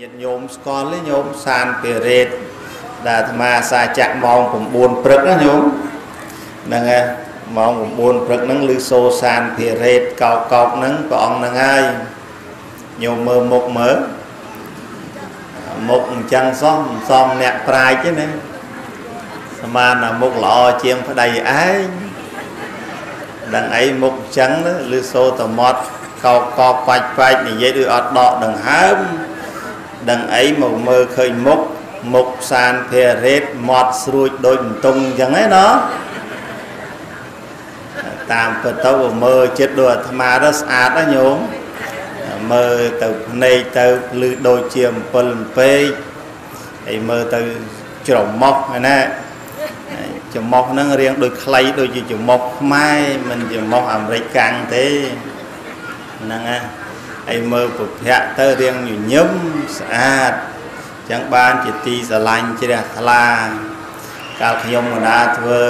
ញាតិញោមស្គាល់ទេញោមសានពិរេតដែលអាត្មាសាចាក់ម៉ោង9ព្រឹកណាញោមហ្នឹងហើយម៉ោង9ព្រឹកហ្នឹងឮសូរសានពិរេតកោកកោកហ្នឹងព្រះអង្គហ្នឹងហើយញោមមើលមុខមើលមុខអញ្ចឹងសោះមិនសមអ្នកប្រាជ្ញទេណាសមានតែមុខល្អជាងប្តីឯងដឹងអីមុខអញ្ចឹងឬសូតមត់កោកកោកបាច់បាច់និយាយដូចអត់ដកដង្ហើម ដឹងអីមកមើលឃើញមុខមុខសានភេរេតមាត់ស្រួចដូចបន្ទង់អញ្ចឹងឯណោះតាមពិតទៅមើលចិត្តដូចអាត្មាទៅស្អាតណាញោមមើលទៅភ្នែកទៅភ្លឺដូចជាអំពិលអំពេកហើយមើលទៅច្រមុះណាច្រមុះហ្នឹងរៀងដូចខ្លីដូចជាច្រមុះខ្មែរមិនច្រមុះអាមេរិកកាំងទេហ្នឹងណា ហើយមើលប្រភៈទៅរៀងញញឹមស្អាតចឹងបានជាទីស្រឡាញ់ជ្រះថ្លា កាលខ្ញុំកណាធ្វើ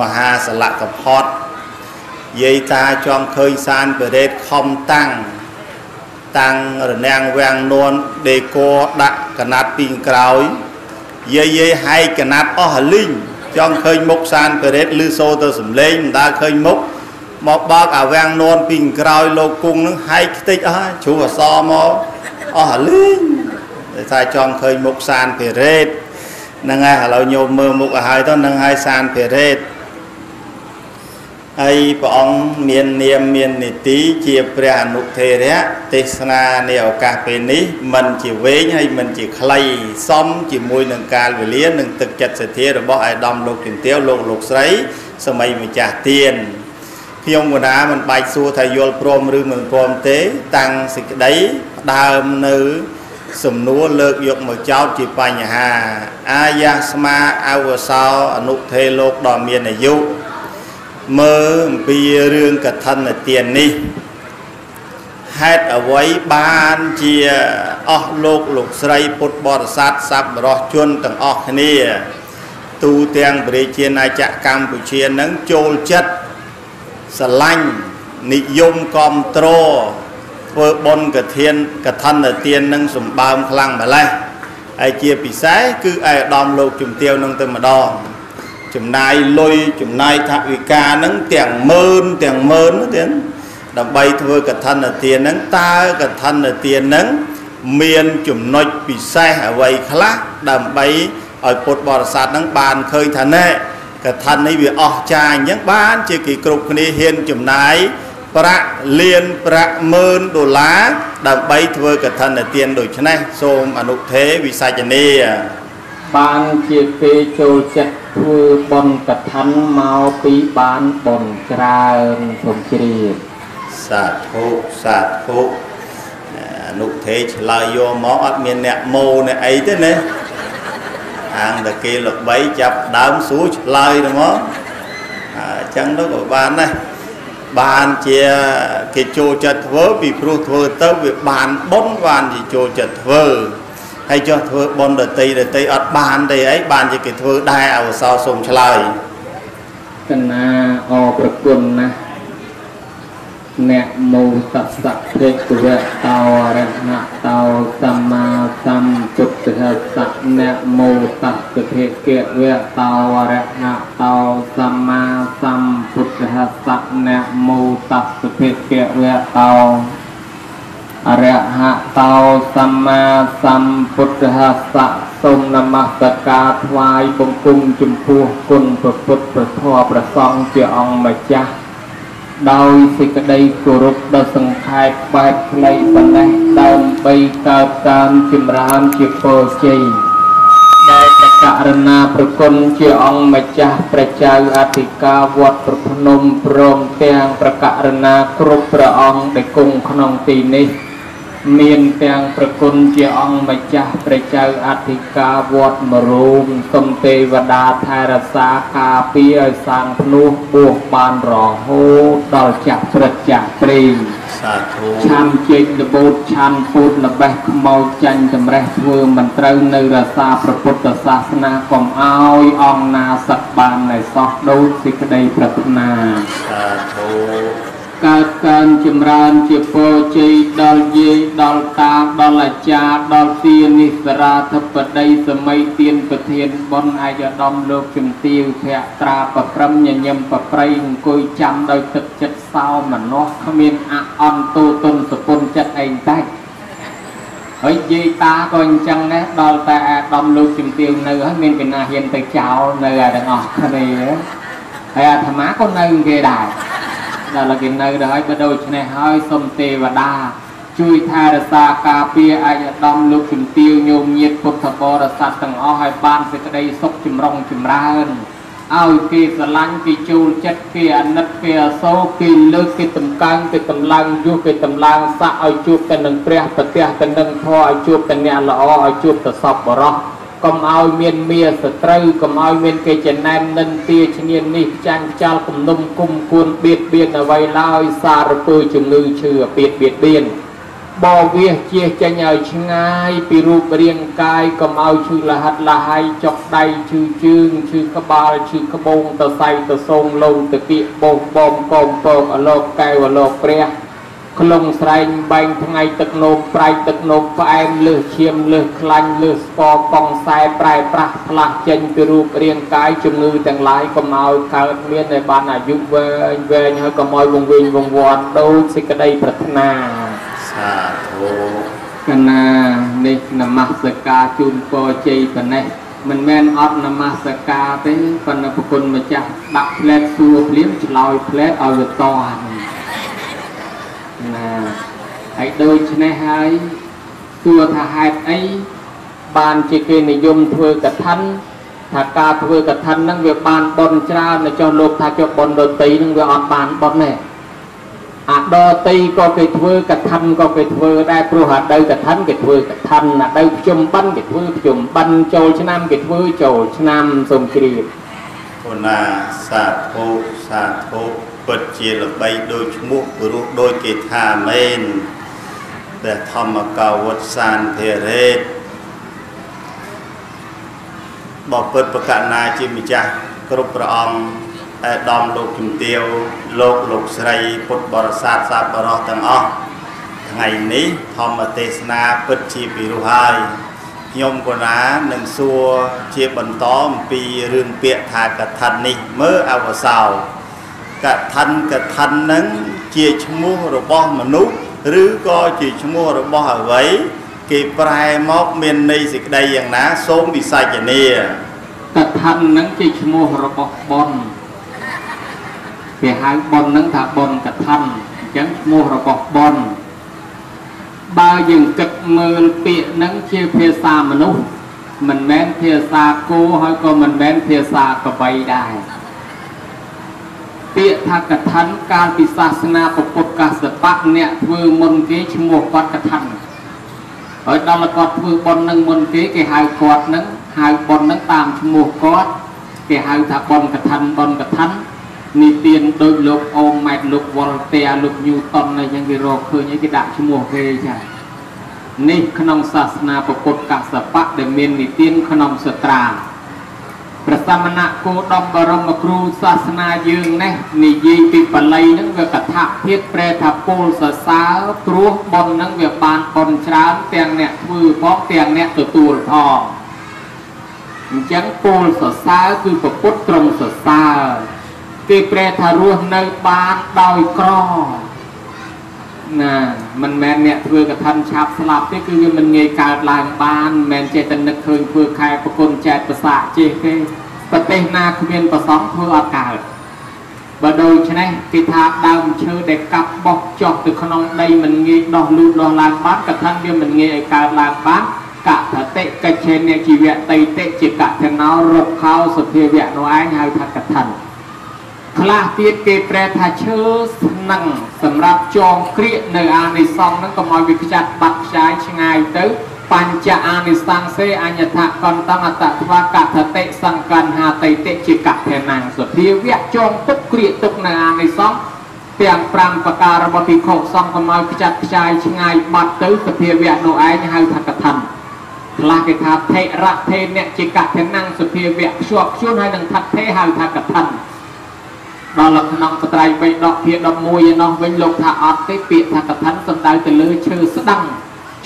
មហាសលកផតយាយតាចង់ឃើញសានបរេតខំតាំងតាំងរនាំងវាំងនួនដេកដាក់កណាត់ពីក្រោយយាយយាយហែកកណាត់អស់លីងចង់ឃើញមុខសានបរេតឬសូទៅសំលេងមិនដាល់ឃើញមុខ មកបើកអាវាំងនួនពីក្រោយលោកគង់នឹងហែកខ្ទេចអស់ជ្រុះអសមកអស់លីងតែថាចង់ឃើញមុខសានបរេតហ្នឹងហើយឥឡូវញោមមើលមុខឲ្យហើយទៅនឹងហើយសានបរេតហើយព្រះអង្គមាននាមមាននីតិជាព្រះអនុធេរៈទេសនានៃឱកាសពេលនេះមិនជាវែងហើយមិនជាខ្លីសមជាមួយនឹងកាលវេលានិងទឹកចិត្តសទ្ធារបស់អាយដាមលោកជំទាវលោកលោកស្រីសម័យម្ចាស់ទៀន ខ្ញុំកណាមិនបាច់សួរថាយល់ព្រមឬមិនព្រមទេ តាំងសេចក្តីផ្ដើមនៅសំណួរលើកយកមកចោទជាបញ្ហា អាយាស្មាអវសោអនុធេលោកដ៏មានអាយុមើលអំពីរឿងកឋិនទាននេះហេតុអ្វីបានជាអស់លោកលោកស្រីពុទ្ធបរិស័ទសប្បុរសជនទាំងអស់គ្នា ទូទាំងប្រជាណាចក្រកម្ពុជានឹងចូលចិត្ត ស្រឡាញ់និយមគ្រប់គ្រងធ្វើបុណ្យកឋិនកឋិនទាននឹងសម្បើមខ្លាំងម្លេះហើយជាពិសេសគឺឯកឧត្តមលោកជំទាវនឹងទៅម្ដងចំណាយលុយចំណាយថវិកាហ្នឹងទាំងម៉ឺនទាំងម៉ឺនទាំងដើម្បីធ្វើកឋិនទានហ្នឹងតើកឋិនទានហ្នឹងមានចំណុចពិសេសអ្វីខ្លះដើម្បីឲ្យពុទ្ធបរិស័ទហ្នឹងបានឃើញថាណែ កឋិននេះវាអស្ចារ្យអញ្ចឹងបានជាគេគ្រប់គ្នាហ៊ានចំណាយប្រាក់លានប្រាក់ម៉ឺនដុល្លារដើម្បីធ្វើកឋិនទានដូច្នេះសូមអនុថេវិសច្ចនីបានជាគេចូលចិត្តធ្វើបុណ្យកឋិនមកពីបានបុណ្យច្រើនសូមជ្រាបសាធុសាធុអនុថេឆ្លើយយកមកអត់មានអ្នកម៉ូអ្នកអីទេណា អាងតែគេល្បីចាប់ដើមសួរឆ្លើយទៅមកអញ្ចឹងទៅក៏បានដែរបានជាគេចូលចិត្តធ្វើពីព្រោះធ្វើទៅវាបានបុណ្យបានជាចូលចិត្តធ្វើហើយចុះធ្វើបុណ្យដតីដតីអត់បានទេអីបានជាគេធ្វើដែរអវសោសូមឆ្លើយកណាអប្រគុណណាស់ អ្នកមោសស្សៈទេពវៈតោរណតោសម្មាសម្ពុទ្ធស្សៈអ្នកមោសស្សៈទេគវៈតោរណតោសម្មាសម្ពុទ្ធស្សៈអ្នកមោសស្សៈទេគវៈតោអរហតោសម្មាសម្ពុទ្ធស្សៈសូមនមស្ការថ្វាយបង្គំចំពោះគុណព្រះពុទ្ធព្រះធម៌ព្រះសង្ឃជាអង្គម្ចាស់ ដោយសេចក្តីគោរពដ៏សង្ខេបបែបផ្លៃប៉ុណ្ណេះដើម្បីកើតតាមចម្រើនជាពរជ័យដែលតករណាប្រគុណជាអង្គម្ចាស់ព្រះចៅអធិការវត្តប្រភ្នំព្រមទាំងប្រករណាគ្រប់ព្រះអង្គដែលគង់ក្នុងទីនេះ មានទាំងប្រគុណជាអង្គម្ចាស់ព្រះចៅអធិការវត្តមរូមសុំទេវតាថែរក្សាការពារឲ្យសាងភ្នោះបួសបានរហូតដល់ចាស់ព្រឹកចាស់ព្រេងសាធុឆាន់ជេកលបូតឆាន់ពូតលបេះខ្មោចចាញ់ចម្រេះធ្វើមិនត្រូវនៅរសាព្រះពុទ្ធសាសនាកុំឲ្យអង្គណាសឹកបាននៅសោះដូចសេចក្តីប្រាថ្នាសាធុ កើតកើនចម្រើនជាពរជ័យដល់យាយដល់តាដល់អាចារ្យដល់ទានិសរាធិបតីសម័យទានប្រធានបុណ្យអាយដំលោកជំទាវភ័ក្ត្រាប្រព្រឹមញញឹមប្រប្រៃអង្គុយចាំដោយទឹកចិត្តសោមនស្សគ្មានអអន់ទូទុនសុពន្ធចិត្តឯងតែហើយយាយតាក៏អញ្ចឹងដែរដល់តែអាដំលោកជំទាវនៅហើយមានពីណាហ៊ានទៅចោលនៅអាទាំងអស់គ្នាហើយអាត្មាក៏នៅគេដែរ ដល់គេនៅទៅហើយបើដូច្នេះហើយសូមទេវតា ជួយថែរក្សាការពារអាយដំ លោកជំទាវញោមញាតពុទ្ធបរិស័ទទាំងអស់ឲ្យបានសេចក្តីសុខចម្រុងចម្រើនឲ្យគេស្រឡាញ់គេចូលចិត្តគេអាណិតគេអាសូរគេលើកគេតម្កើងគេតម្លើងយុះគេតម្លើងស័កឲ្យជួបតែនឹងព្រះប្រទះតែនឹងធម៌ឲ្យជួបតែអ្នកល្អឲ្យជួបតែសពបរោះ កុំឲ្យមានមាសត្រូវកុំឲ្យមានគេចំណែននិន្ទាឈ្នាននេះចាញ់ចោលគំនុំគុំគួនបៀតបៀនអ្វីឡើយសារពើជំងឺឈឺអាពាតបៀតបៀនបវាសជាចេញឲ្យឆ្ងាយពីរូបរាងកាយកុំឲ្យឈឺលហិតលហៃចុកដៃឈឺជើងឈឺក្បាលឈឺក្បូងទៅសៃទៅសងលងទៅគៀកបោកបំកុំពកអលោកកែវអលោកព្រះ ក្លងស្រែងបែងថ្ងៃទឹកនោមប្រៃទឹកនោមផ្អែមលើសឈាមលើសខ្លាញ់លើសស្កកងខ្សែប្រែប្រាស់ផ្លាស់ចេញពីរូបរាងកាយជំងឺទាំងឡាយកុំឲ្យកើតមានតែបានអាយុវែងវែងហើយកុំឲ្យវង្វេងវង្វាន់ដូចសេចក្តីប្រាថ្នាសាធុកណានេះនមស្ការជូនពរជ័យប៉ុណ្ណេះមិនមែនអត់នមស្ការទេប៉ុន្តែប្រគុណម្ចាស់ដាក់ផ្លែតសួរភ្លាមឆ្លោយផ្លែតឲ្យវាត ណាហើយដូច្នេះហើយសួរថាហេតុអីបានជាគេនិយមធ្វើកឋិនថាការធ្វើកឋិនហ្នឹងវាបានបនច្រើនចុះលោកថាចុះបនដតីហ្នឹងវាអត់បានបនទេអាដតីក៏គេធ្វើកឋិនក៏គេធ្វើដែរព្រោះអាដៅកឋិនគេធ្វើកឋិនអាដៅភ្ជុំបិណ្ឌគេធ្វើភ្ជុំបិណ្ឌចូលឆ្នាំគេធ្វើចូលឆ្នាំសូមជ្រាបពុណាសាធុសាធុ ពិតជាល្បីដូចឈ្មោះព្រោះដូចគេថាមែនព្រះធម្មកោវុតសានធេរេតបបិទ្ធប្រកណាជាម្ចាស់គ្រប់ព្រះអង្គឯដំលោកជំទាវលោកលោកស្រីពុទ្ធបរិស័ទសាបរោះទាំងអស់ថ្ងៃនេះធម្មទេសនាពិតជាពិរោះហើយខ្ញុំកណានឹងសួរជាបន្តអំពីរឿងពាក្យថាកថានេះមើលអវសោ កថានកថានឹងជាឈ្មោះរបស់មនុស្សឬក៏ជាឈ្មោះរបស់អ្វីគេប្រែមកមានន័យសេចក្តីយ៉ាងណាសូមវិសាចនាកថានឹងជាឈ្មោះរបស់ប៉ុនគេហៅប៉ុននឹងថាប៉ុនកថាអញ្ចឹងឈ្មោះរបស់ប៉ុនបើយើងគិតមើលពាក្យនឹងជាភាសាមនុស្សមិនមែនភាសាគោហើយក៏មិនមែនភាសាកបីដែរ ពាក្យថាកថាកាលពីសាសនាពុទ្ធកសបៈអ្នកធ្វើមុនគេឈ្មោះគាត់កថាហើយដល់គាត់ធ្វើបុណ្យនឹងមុនគេគេហៅគាត់នឹងហៅបុណ្យនឹងតាមឈ្មោះគាត់គេហៅថាបុណ្យកថាបុណ្យកថានេះទៀនដូចលោកអូម៉ែតលោកវ៉លតេលោកញូតុនអីចឹងគេរកឃើញអីគេដាក់ឈ្មោះគេចានេះក្នុងសាសនាពុទ្ធកសបៈដែលមាននិទានក្នុងសត្រា ព្រះសមណៈគោដំបរមគ្រូសាសនាយើងនេះនិយាយពីបល័យហ្នឹងវាកថាភាពប្រែថាពលសរសើរព្រោះបុណ្យហ្នឹងវាបានបុណ្យច្រើនទាំងអ្នកធ្វើផងទាំងអ្នកទទួលផងអញ្ចឹងពលសរសើរគឺប្រពុតត្រង់សរសើរគេប្រែថារស់នៅបានដោយក្រ ណាមិនមែនអ្នកធ្វើកថាឆាប់ស្លាប់ទេគឺវាមិនងាយកើតឡើងបានមិនមែនចេះតែនឹកឃើញធ្វើខែប្រគុណចែកប្រសាចេះទេប្រទេសណាគ្មានប្រសងធ្វើអត់កើតបើដូច្នេះគេថាដើមឈើដែលកាប់បោះចុះទៅក្នុងដីមិនងាយដោះលូតដោះឡើងបានកថាវាមិនងាយឲ្យកើតឡើងបានកតតិកិច្ឆេនជីវៈតៃតិជាកថណោរុក្ខោសភាវៈនោះឯងហៅថាកថា ខ្លះទៀតគេប្រែថាឈើស្នឹងសម្រាប់ចងក្រៀកនៅអានិសង្ឃហ្នឹងកុំឲ្យវាខ្ចាត់បាត់ខ្ចាយឆ្ងាយទៅបញ្ចអានិសង្ឃសេអញ្ញថាកន្តងអតធ្វាកថតិសង្កន្ហាតិតិជាកភេណាំងសភាវៈចងទុកក្រៀកទុកនៅអានិសង្ឃទាំង5ប្រការរបស់ភិក្ខុសង្ឃកុំឲ្យខ្ចាត់ខ្ចាយឆ្ងាយបាត់ទៅសភាវៈនោះឯងហៅថាកថាខ្លះគេថាថេរៈថេអ្នកជាកភេណាំងសភាវៈខ្ជាប់ខ្ជួនហើយនឹងថាថេហៅថាកថាប ដល់នៅក្នុងបត្រៃបៃដកភា11ឯនោះវិញលោកថាអត់ទេពាក្យថាកថាសំដៅទៅលើឈើស្ដឹង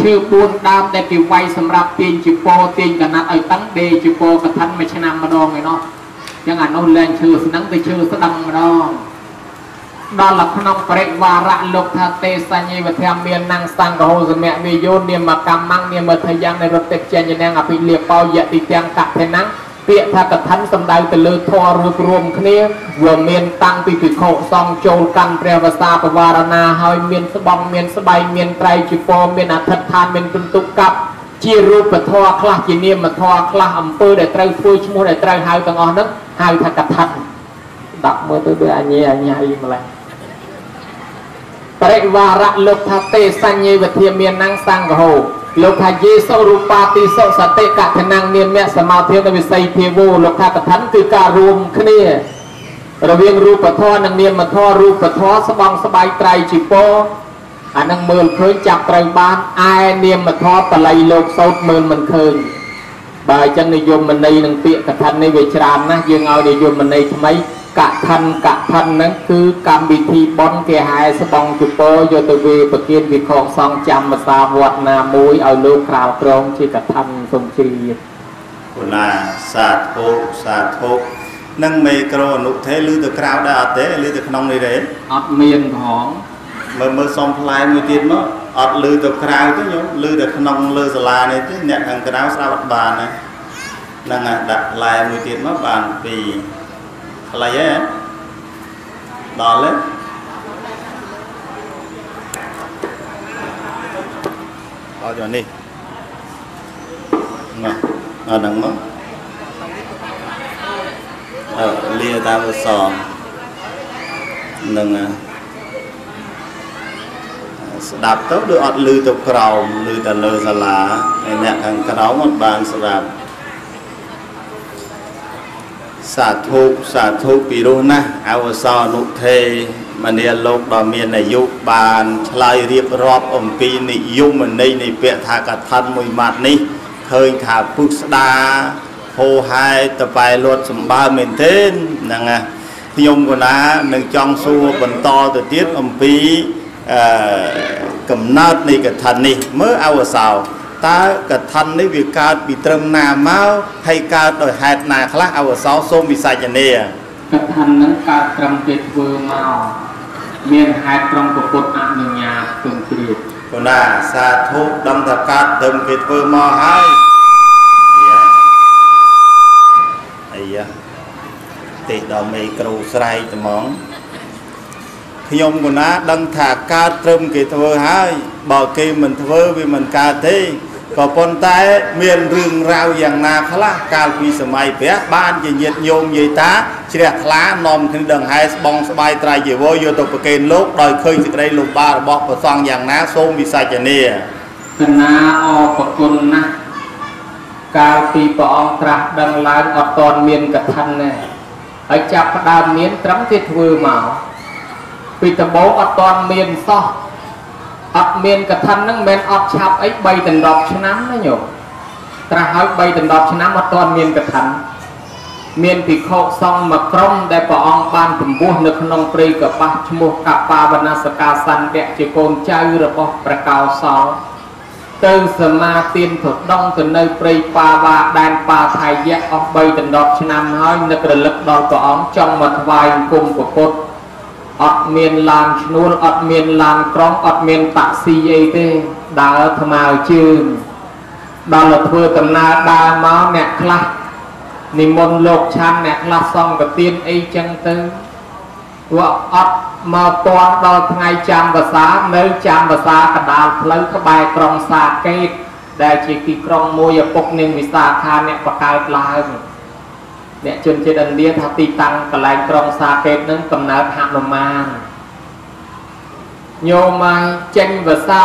ឈើ4ដើមដែលគេវាយសម្រាប់ទាញជីពោទាញកណាត់ឲ្យតឹងដេជីពោកថាមួយឆ្នាំម្ដងឯនោះចឹងអានោះលែងឈើស្ដឹងទៅឈើស្ដឹងម្ដងដល់នៅក្នុងបរិវារៈលោកថាទេសញ្ញវធមមាន năng សង្កហោសមៈវិយោនាមកម្មងនាមថយ៉ាងនៃរតិចេញនាងអភិលៀបោយតិទាំងកថេណੰ ពាក្យថាកថាសំដៅទៅលើធម៌រួបរวมគ្នាវាមានតាំងពីពិខុសង្ឃចូលកាន់ព្រះវសាបវារណាហើយមានស្បងមានស្បៃមានត្រៃជីពមានអធិដ្ឋានមានពិន្ទុកັບជារូបធម៌ខ្លះជានាមធម៌ខ្លះអំពើដែលត្រូវធ្វើឈ្មោះដែលត្រូវហៅទាំងអស់ហ្នឹងហៅថាកថាដាក់មើលទៅដូចអញ្ញាអញ្ញាអីម្លេះ បរិវារៈលោកថាទេសញ្ញេវធាមាន năng សង្ឃហោលោកថាយេសុរូបាតិសុសតិកថនាំងនាមសមាធិវិស័យភាវោលោកថាកថាគឺការរួមគ្នា រវាងរូបធម៌និងនាមធម៌រូបធម៌ស្បងស្បែកត្រៃជីពោអានឹងមើលឃើញចាប់ត្រូវបានឯនាមធម៌បល័យលោកសោតមើលមិនឃើញបើអញ្ចឹងនិយមន័យនឹងពាក្យកថានេះវាច្រើនណាស់យើងឲ្យនិយមន័យថ្មី កឋិនកឋិនហ្នឹងគឺកម្មវិធីបន់គេហែស្បងជពោយកទៅវាប្រគៀនវិខោសងចាំភាសាវត្តណាមួយឲ្យលោកក្រៅក្រងជាកឋិនសូមជ្រាបគុណាសាធុសាធុនឹងមេក្រូអនុទេឬទៅក្រៅដែរអត់ទេឬទៅក្នុងនេះទេអត់មានផងមើលមើលសំផ្លែមួយទៀតមកអត់លឺទៅក្រៅទេញោមលឺទៅក្នុងលើសាលានេះទេអ្នកខាងក្រៅស្ដាប់អត់បានណាហ្នឹងដាក់ផ្លែមួយទៀតមកបានពីរ ខ្លីហ៎ដល់ទេអត់យកនេះមកអត់ហ្នឹងមកអើលាតាមសងនឹងស្ដាប់ទៅដូចអត់លឺទៅក្រោមលឺតែលើសាលាហើយអ្នកខាងក្រោមអត់បានស្ដាប់ សាធុសាធុពីរោះណាស់អវសោអនុថេមនាលោកដ៏មានអាយុបានឆ្លើយរៀបរាប់អំពីនិយមន័យនៃពាក្យថាកថាមួយម៉ាត់នេះឃើញថាពុះស្ដាហោហែតបែលត់សម្បើមែនទេហ្នឹងណាខ្ញុំកណានឹងចង់សួរបន្តទៅទៀតអំពីអឺកំណើតនៃកថានេះមើលអវសោ តើកថានេះវាកើតពីត្រឹមណាមកហើយកើតដោយហេតុណាខ្លះអវសោសូមវិសច្ចនាកថានឹងកើតត្រឹមគេធ្វើមកមានហេតុត្រង់ពុទ្ធអនុញ្ញាតទងជ្រាបគណាសាធុដឹងថាកើតត្រឹមគេធ្វើមកហើយអាយ៉ាទេដល់មេគ្រូស្រែកត្មងខ្ញុំគណាដឹងថាកើតត្រឹមគេធ្វើហើយបើគេមិនធ្វើវាមិនកើតទេ ក៏ប៉ុន្តែមានរឿងរ៉ាវយ៉ាងណាខ្លះកាលពីសម័យព្រះបានជាញាតញោមយាយតាជ្រះថ្លានាំគ្នាដង្ហែស្បងស្បាយត្រៃជីវរយកទៅប្រគេនលោកដោយឃើញសេចក្តីលំបាករបស់ព្រះសង្ឃយ៉ាងណាសូមវិសាចនាកណាអរប្រគុណណាស់កាលពីព្រះអង្គត្រាស់ដឹងឡើងអត់តន់មានកថាណាហើយចាប់ផ្ដើមមានត្រឹមតែធ្វើមកពីដំបូងអត់តន់មានសោះ អត់មានកថាហ្នឹងមិនមែនអត់ឆាប់អី3ដណ្ដប់ឆ្នាំណាញោមត្រាស់ហើយ3ដណ្ដប់ឆ្នាំអត់ទាន់មានកថាមានភិក្ខុសង្ឃមួយក្រុមដែលព្រះអង្គបានពំពោះនៅក្នុងព្រៃកបាស់ឈ្មោះកបាវនសកាសន្តៈជាកូនចៅរបស់ព្រះកោសលទៅសមាទានទៅដងទៅនៅព្រៃបាវាដែនបាថៃយៈអស់3ដណ្ដប់ឆ្នាំហើយនឹករលឹកដល់ព្រះអង្គចង់មកថ្វាយអង្គមពុទ្ធ អត់មានឡានឈ្នួលអត់មានឡានក្រុងអត់មានតាក់ស៊ីអីទេដើរថ្មើរជើងដល់ទៅធ្វើដំណើរដើរមកអ្នកខ្លះនិមន្តលោកឆាន់អ្នកខ្លះសង្កទានអីចឹងទៅពួកអត់មកតាន់ដល់ថ្ងៃចាំភាសានៅចាំភាសាកដាលផ្លូវក្បែរក្រុងសាកេតដែលជាទីក្រុងមួយឪពុកនាងវិសាខាអ្នកបកើតឡើង អ្នកជនជាតិឥណ្ឌាថាទីតាំងកន្លែងក្រុងសាកេតនឹងកំណើតហនុមានញោមមកចេញភាសា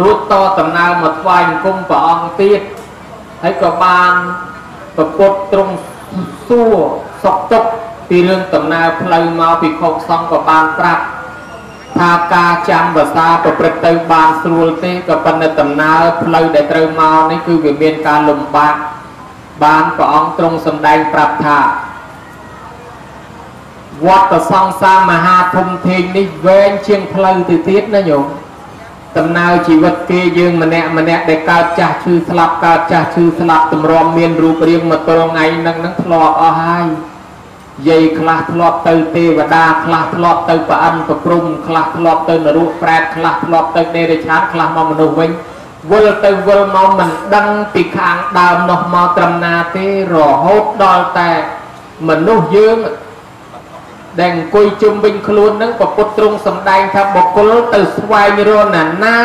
រួចតដំណើរមកថ្វាយអង្គមព្រះអង្គទៀតហើយក៏បានប្រពុតត្រង់សួរសុកទុកពីរឿងដំណើរផ្លូវមកពីខុសសង្ឃក៏បានប្រាប់ថាការចាំភាសាប្រព្រឹត្តទៅបានស្រួលទេក៏ប៉ុន្តែដំណើរផ្លូវដែលត្រូវមកនេះគឺវាមានការលំបាក បានព្រះអង្គទ្រង់សម្ដែងប្រាប់ថាវត្តសង្សារមហាធំធេងនេះវែងជាងផ្លូវទៅទៀតណាញោមដំណើរជីវិតគេយើងម្នាក់ម្នាក់ដែលកើតចាស់ឈឺស្លាប់កើតចាស់ឈឺស្លាប់តម្រាំមានរូបរាងមកទល់ថ្ងៃហ្នឹងហ្នឹងធ្លាប់អស់ហើយយាយខ្លះធ្លាប់ទៅទេវតាខ្លះធ្លាប់ទៅប្រអិនប្រព្រំខ្លះធ្លាប់ទៅនរកប្រែតខ្លះធ្លាប់ទៅដេរឆានខ្លះមកមនុស្សវិញ វិលទៅវិលមកមិនដឹងពីខាងដើមនោះមកត្រឹមណាទេរហូតដល់តែមនុស្សយើងដែលអង្គុយជុំវិញខ្លួននឹងប្រពុតទ្រង់សំដែងថាបុគ្គលទៅស្វែងរកណាណា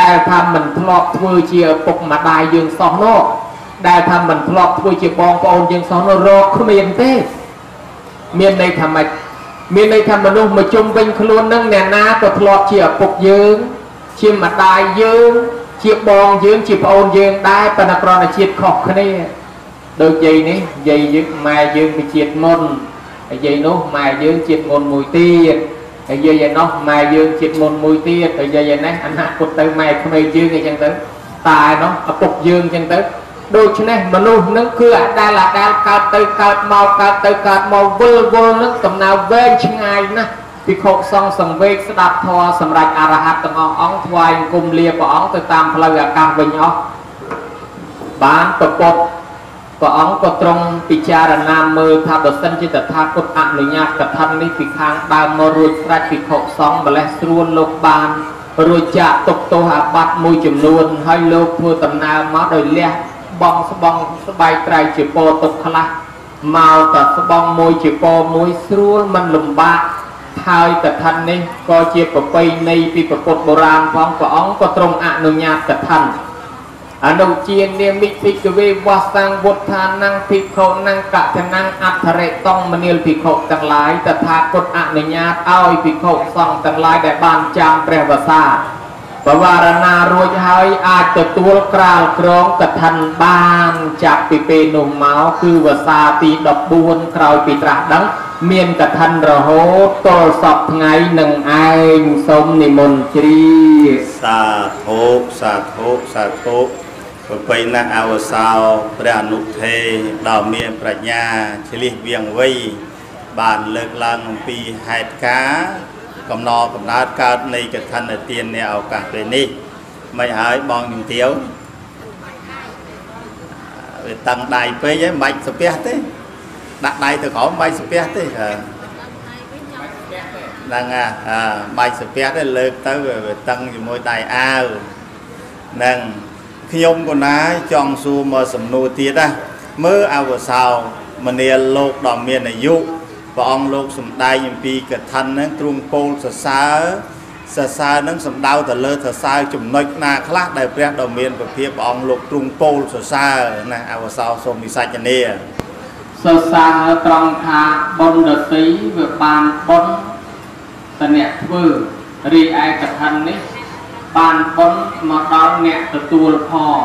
ដែលថាមិនធ្លាប់ធ្វើជាឪពុកម្ដាយយើងសោះនោះដែលថាមិនធ្លាប់ធ្វើជាបងប្អូនយើងសោះនោះរកគ្មានទេមានន័យថាម៉េចមានន័យថាមនុស្សមកជុំវិញខ្លួននឹងអ្នកណាក៏ធ្លាប់ជាឪពុកយើង ជាម្ដាយយើងជាបងយើងជាប្អូនយើងដែរប៉ុន្តែគ្រាន់តែជាតិខុសគ្នាដូចយាយនេះយាយយើងម៉ែយើងពីជាតិមុនហើយយាយនោះម៉ែយើងជាតិមុនមួយទៀតហើយយាយឯនោះម៉ែយើងជាតិមុនមួយទៀតហើយយាយឯនេះអនាគតទៅម៉ែក្មេងយើងអញ្ចឹងទៅតាឯនោះឪពុកយើងអញ្ចឹងទៅដូច្នេះមនុស្សនឹងគឺអដែលអដែលកើតទៅកើតមកកើតទៅកើតមកវិលវល់នឹងដំណើរវែងឆ្ងាយណាស់ ភិក្ខុសង្ឃសង្វេកស្ដាប់ធម៌សម្រាប់អរហត្តទាំងអស់អង្គថ្វាយអង្គមលាព្រះអង្គទៅតាមផ្លូវអាកាសវិញអស់បានប្រពុតព្រះអង្គក៏ទ្រង់ពិចារណាមើលថាបើសិនជាតថាគតអនុញ្ញាតកថានេះពីខាងដើមមករួចស្រេចភិក្ខុសង្ឃម្លេះស្រួលលោកបានរួចចាក់ទុកទោសអាបត្តិមួយចំនួន ហើយលោកធ្វើដំណើរមកដោយលះបងស្បងស្បែកត្រៃជាពោទុកខ្លះមកតែស្បងមួយជាពោមួយស្រួលមិនលំបាក ហើយកថានេះក៏ជាប្រពៃណីពីពុទ្ធបុរាណផងព្រះអង្គក៏ទ្រង់អនុញ្ញាតកថាអនុជានាមិភិក្ខវេវសាំងវុទ្ធានังភិក្ខុនังកតនังអដ្ឋរិតងមនាលភិក្ខុទាំងឡាយតថាគតអនុញ្ញាតឲ្យភិក្ខុសង្ឃទាំងឡាយដែលបានចាំព្រះវសាបវារណារួចហើយអាចទទួលក្រាលក្រងកឋិនបានចាប់ពីពេលនោះមកគឺវសាទី14ក្រោយពីត្រាស់ដឹង មានកឋិនរហូតទល់សពថ្ងៃនឹងឯងសូមនិមន្តជ្រាបសាធុសាធុសាធុប្រពៃណាស់អវសោព្រះអនុថេដ៏មានប្រាជ្ញាឆ្លៀសវៀងវៃបានលើកឡើងអំពីហេតុការកំណកំណើតកើតនៃកឋិនទាននៃឱកាសពេលនេះមិនហើយបងជំទាវវាតឹងដៃពេកហើយមិនបាច់ស្ពះទេ ដាក់ដៃទៅក្រោមបាច់ស្ពះទេហ្នឹងអាបាច់ស្ពះទេលើកទៅវាតឹងជាមួយដៃអាវហ្នឹងខ្ញុំក៏ណាចង់សួរមកសំណួរទៀតណាមើលអវសោមនាលលោកដ៏មានអាយុព្រះអង្គលោកសំដែងអំពីកថាហ្នឹងទ្រង់ពោលសរសើរសរសើរនឹងសំដៅទៅលើសរសើរចំណុចណាខ្លះដែលព្រះដ៏មានពភាពព្រះអង្គលោកទ្រង់ពោលសរសើរណាអវសោសូមវិសាចនា សរសើរត្រង់ថាបុណ្យដតីវាបានបុណ្យតអ្នកធ្វើរីឯកថានេះបានបុណ្យមកដល់អ្នកទទួលផង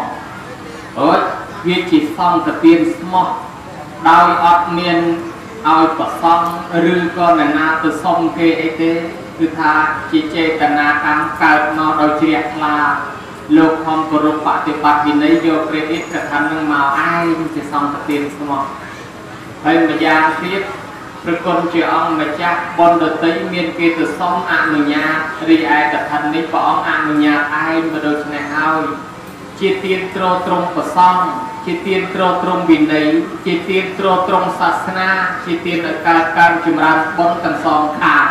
អូចវាជាសង្កទានស្មោះដោយអត់មានឲ្យប្រសងឬក៏នរណាទៅសុំគេអីទេគឺថាជាចេតនាកម្មកើតមកដោយជ្រះថ្លាលោកខំគោរពបប្រតិបត្តិវិន័យយកព្រះអិទ្ធកថានឹងមកឯងជាសង្កទានស្មោះ ហើយម្យ៉ាងទៀតព្រះគុណជាអង្គម្ចាស់បុណ្យដតីមានគេទៅសុំអនុញ្ញាតរីឯកថានេះព្រះអង្គអនុញ្ញាតឯងមកដូច្នេះហើយជាទានត្រត្រង់ប្រសងជាទានត្រត្រង់វិន័យជាទានត្រត្រង់សាសនាជាទានឲ្យកើតកើតចម្រើនបុណ្យទាំងសងខាង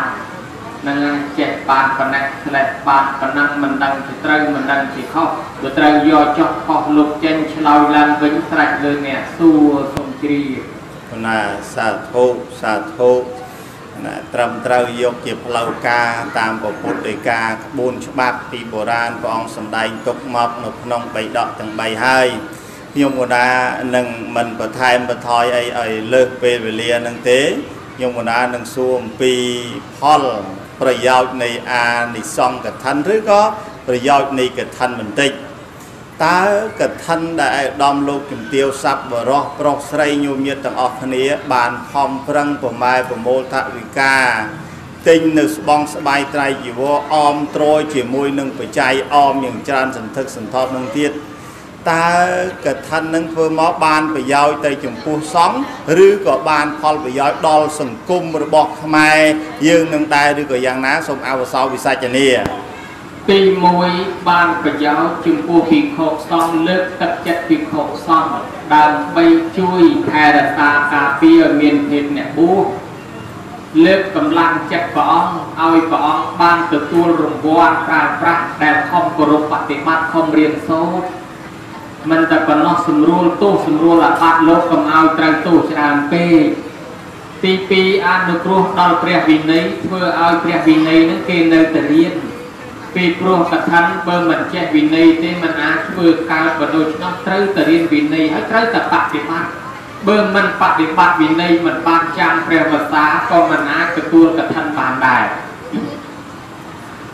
នឹងចេះបានប៉ុណ្ណេះផ្លែបានប៉ុណ្ណឹងមិនដឹងជាត្រូវមិនដឹងជាខុសវាត្រូវយកចុះខុសលោកចេញឆ្លើយឡើងវិញស្រេចលើអ្នកសួរសូមជ្រាប ណាសាធុសាធុណាត្រឹមត្រូវយកជាផ្លូវការតាមពុទ្ធដីកាក្បួនច្បាប់ពីបុរាណព្រះអង្គសម្ដែងទុកមកនៅក្នុងបៃដកទាំង3ហើយខ្ញុំកណានឹងមិនបន្ថែមបន្ថយអីឲ្យលើសពេលវេលានឹងទេខ្ញុំកណានឹងសួរអំពីផលប្រយោជន៍នៃអានិសង្កថាឬក៏ប្រយោជន៍នៃកថាបន្តិច តើកថាដែលឯកឧត្តមលោកជំទាវស័ព្ទបរោះប្រុសស្រីញោមញាតទាំងអស់គ្នា បានខំប្រឹងប្រម៉ែប្រមូលថវិកាទិញនៅស្បង់ស្បាយត្រៃជីវរអមត្រយជាមួយនឹងបច្ច័យអមយ៉ាងច្រើនសន្ធឹកសន្ធាប់នឹងទៀតតើកថានឹងធ្វើមកបានប្រយោជន៍ទៅចំពោះសង្ឃឬក៏បានផលប្រយោជន៍ដល់សង្គមរបស់ខ្មែរយើងនឹងដែរឬក៏យ៉ាងណាសូមអវសោវិសាចនា ទី1បានប្រយោជន៍ចំពោះភិក្ខុសង្ឃលើកទឹកចិត្តភិក្ខុសង្ឃដើម្បីជួយថែរក្សាការពារមានភាពអ្នកបួសលើកកម្លាំងចិត្តព្រះអង្គឲ្យព្រះអង្គបានទទួលរង្វាន់ប្រើប្រាស់ដែលខំគោរពបប្រតិបត្តិខំរៀនសូត្រមិនតែប៉ុណ្ណោះស្រួលទោសស្រួលអាបត្តិលោកកុំឲ្យត្រូវទោសច្រើនពេកទី2អនុគ្រោះដល់ព្រះវិន័យធ្វើឲ្យព្រះវិន័យនឹងគេនៅតែរៀន ពីព្រោះកថាបើមិនចេះវិន័យទេមិនអាចធ្វើកើតបើដូច្នោះត្រូវតែរៀនវិន័យហើយត្រូវតែបប្រតិបត្តិបើមិនបប្រតិបត្តិវិន័យមិនបានចាំព្រះវសាក៏មិនអាចទទួលកថាបានដែរ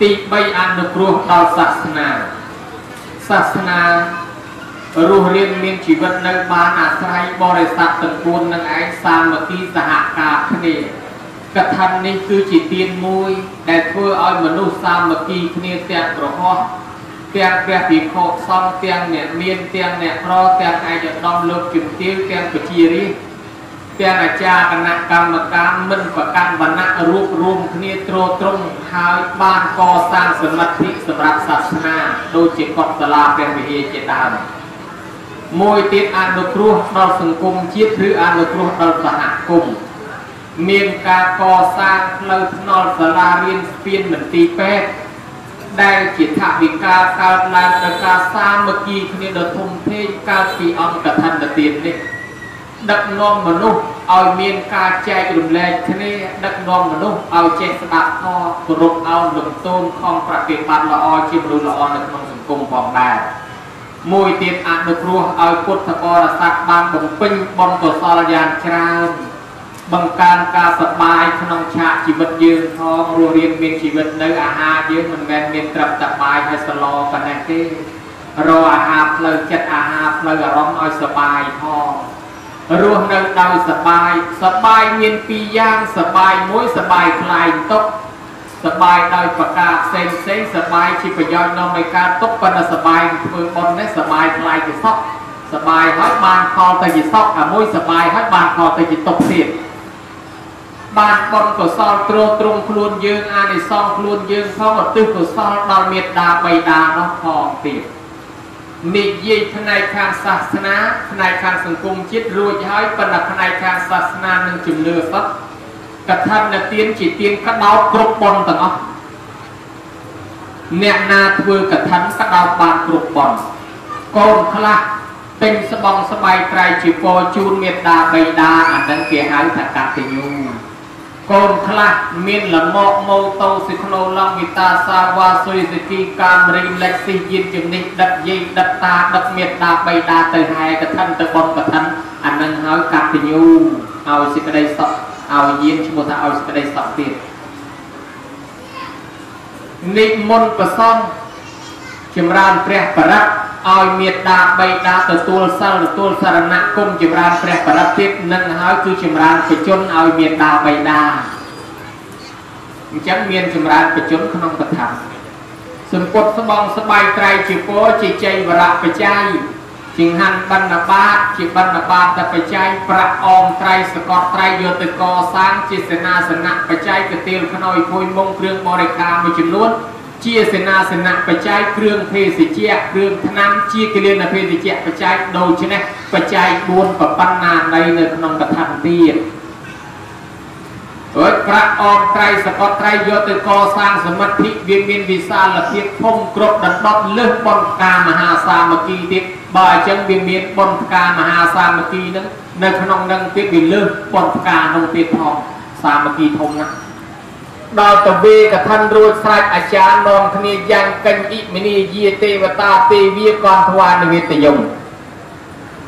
ទី3អនុគ្រោះដល់សាសនាសាសនារស់រៀនមានជីវិតនៅបានអាស្រ័យបរិស័ទទាំង4នឹងឯងសាមគ្គីសហការគ្នា កថានេះគឺជាទានមួយ ដែលធ្វើឲ្យមនុស្សសាមគ្គីគ្នាទាំងប្រហោះទាំងព្រះភិក្ខុសង្ឃទាំងអ្នកមានទាំងអ្នកក្រទាំងឯកឧត្តមលោកជំទាវទាំងប្រជារាស្ត្រទាំងអាចារ្យគណៈកម្មការមិនប្រកាន់វណ្ណៈរួបរวมគ្នាទ្រទ្រង់ហើយបានកសាងសមិទ្ធិសម្រាប់សាសនាដូចជាកុដិសាលាព្រះវិហារជាដើមមួយទៀតអនុគ្រោះដល់សង្គមជាតិឬអនុគ្រោះដល់សហគមន៍ មានការកសាងផ្លូវថ្នល់សាលារៀនស្ពានមន្ទីរពេទ្យដែលជាថវិកាកើតឡើងដោយការសាមគ្គីគ្នាដ៏ធំធេងកើតពីអង្គកថានទាននេះដឹកនាំមនុស្សឲ្យមានការចែករំលែកគ្នាដឹកនាំមនុស្សឲ្យចេះស្ដាប់ធម៌គោរពអោនលំទោនខំប្រតិបត្តិល្អជាមនុស្សល្អនៅក្នុងសង្គមផងដែរមួយទៀតអនុគ្រោះឲ្យពុទ្ធបរិស័ទបានបំពេញបុណ្យកុសលយ៉ាងច្រើន បង្កើនការសប្បាយក្នុងឆាកជីវិតយើងផងរស់រៀនមានជីវិតនៅអាហារយើងមិនមែនមានត្រឹមតែបាយហើយសឡប៉ុណ្ណេះទេរកអាហារផ្លូវចិត្តអាហារផ្លូវអារម្មណ៍ឲ្យសប្បាយផងរស់នៅដោយសប្បាយសប្បាយមានពីរយ៉ាងសប្បាយមួយសប្បាយខ្លាយទុកសបាយដោយប្រការផ្សេងផ្សេងសបាយជាប្រយោជន៍នាំឲ្យការទុកប៉ុន្តែសបាយធ្វើបុណ្យនេះសបាយខ្លាយជាសុខសបាយហើយបានផលទៅជាសុខអាមួយសបាយហើយបានផលទៅជាទុកទៀត បានបុណ្យកុសលទ្រទ្រង់ខ្លួនយើងអានិសង្សខ្លួនយើងផងឧទ្ទិសកុសលដល់មេត្តាបៃតានោះផងទៀតនិយាយផ្នែកខាងសាសនាផ្នែកខាងសង្គមជាតិរួចហើយប៉ុន្តែផ្នែកខាងសាសនានិងជំនឿសុទ្ធកថានទានជាទានក្តោបគ្រប់បនទាំងអស់អ្នកណាធ្វើកថាក្តោបបានគ្រប់បនកូនខ្លះទិញស្បងស្បែកត្រៃជាពរជូនមេត្តាបៃតាអានឹងគេហៅថាកតញ្ញូ កូនខ្លះមានលមកម៉ូតូសិក្នូឡងវិតាសាវ៉ាសុយសគីកាមរីលេខស៊ីយានជំនិះដឹកយាយដឹកតាដឹកមេត្តាបៃតាទៅហែកថាទៅបនកថាអានឹងហៅកតញ្ញូឲ្យសេចក្តីសុខឲ្យយានឈ្មោះថាឲ្យសេចក្តីសុខទៀតនិមន្តប្រសងចម្រើនព្រះបរិត្ត ឲ្យមេត្តាបៃតាទទួលសិលទទួលសារណគមចម្រើនព្រះបរិត្តទៀតនឹងហើយគឺចម្រើនបជនឲ្យមេត្តាបៃតាអញ្ចឹងមានចម្រើនបជនក្នុងកថាសម្ពុតស្បងស្បាយត្រៃជាពរជាចៃវរៈបច្ច័យចង្ហាន់បណ្ឌបាតជាបណ្ឌបាតតែបច្ច័យប្រាក់អមត្រៃសកតត្រៃយកទៅកសាងជាសេនាសនៈបច្ច័យកទៀលខ្នើយភួយមុងគ្រឿងបរិការមួយចំនួន ជាសេនាសនៈបច្ច័យគ្រឿងភេសជ្ជៈគ្រឿងថ្នាំជាគលានភេសជ្ជៈបច្ច័យដូច្នេះបច្ច័យ4ប្របណ្ណានៃនៅក្នុងកថាទៀតអើយប្រាក់អមត្រៃសកតត្រៃយកទៅកសាងសមិទ្ធិវាមានវិសាលភាពធំគ្រប់ដណ្ដប់លើសបនការមហាសាមគ្គីទៀតបើអញ្ចឹងវាមានបនផ្ការមហាសាមគ្គីនឹងនៅក្នុងនឹងទៀតវាលើសបនផ្ការនោះទៀតផងសាមគ្គីធំណាស់ ដល់ទៅវេកថារួចស្រេចអាចារ្យនាំគ្នាយ៉ាងកិញ្ញអ៊ិមិនីយាទេវតាទេវាកនធវានិវេតយំ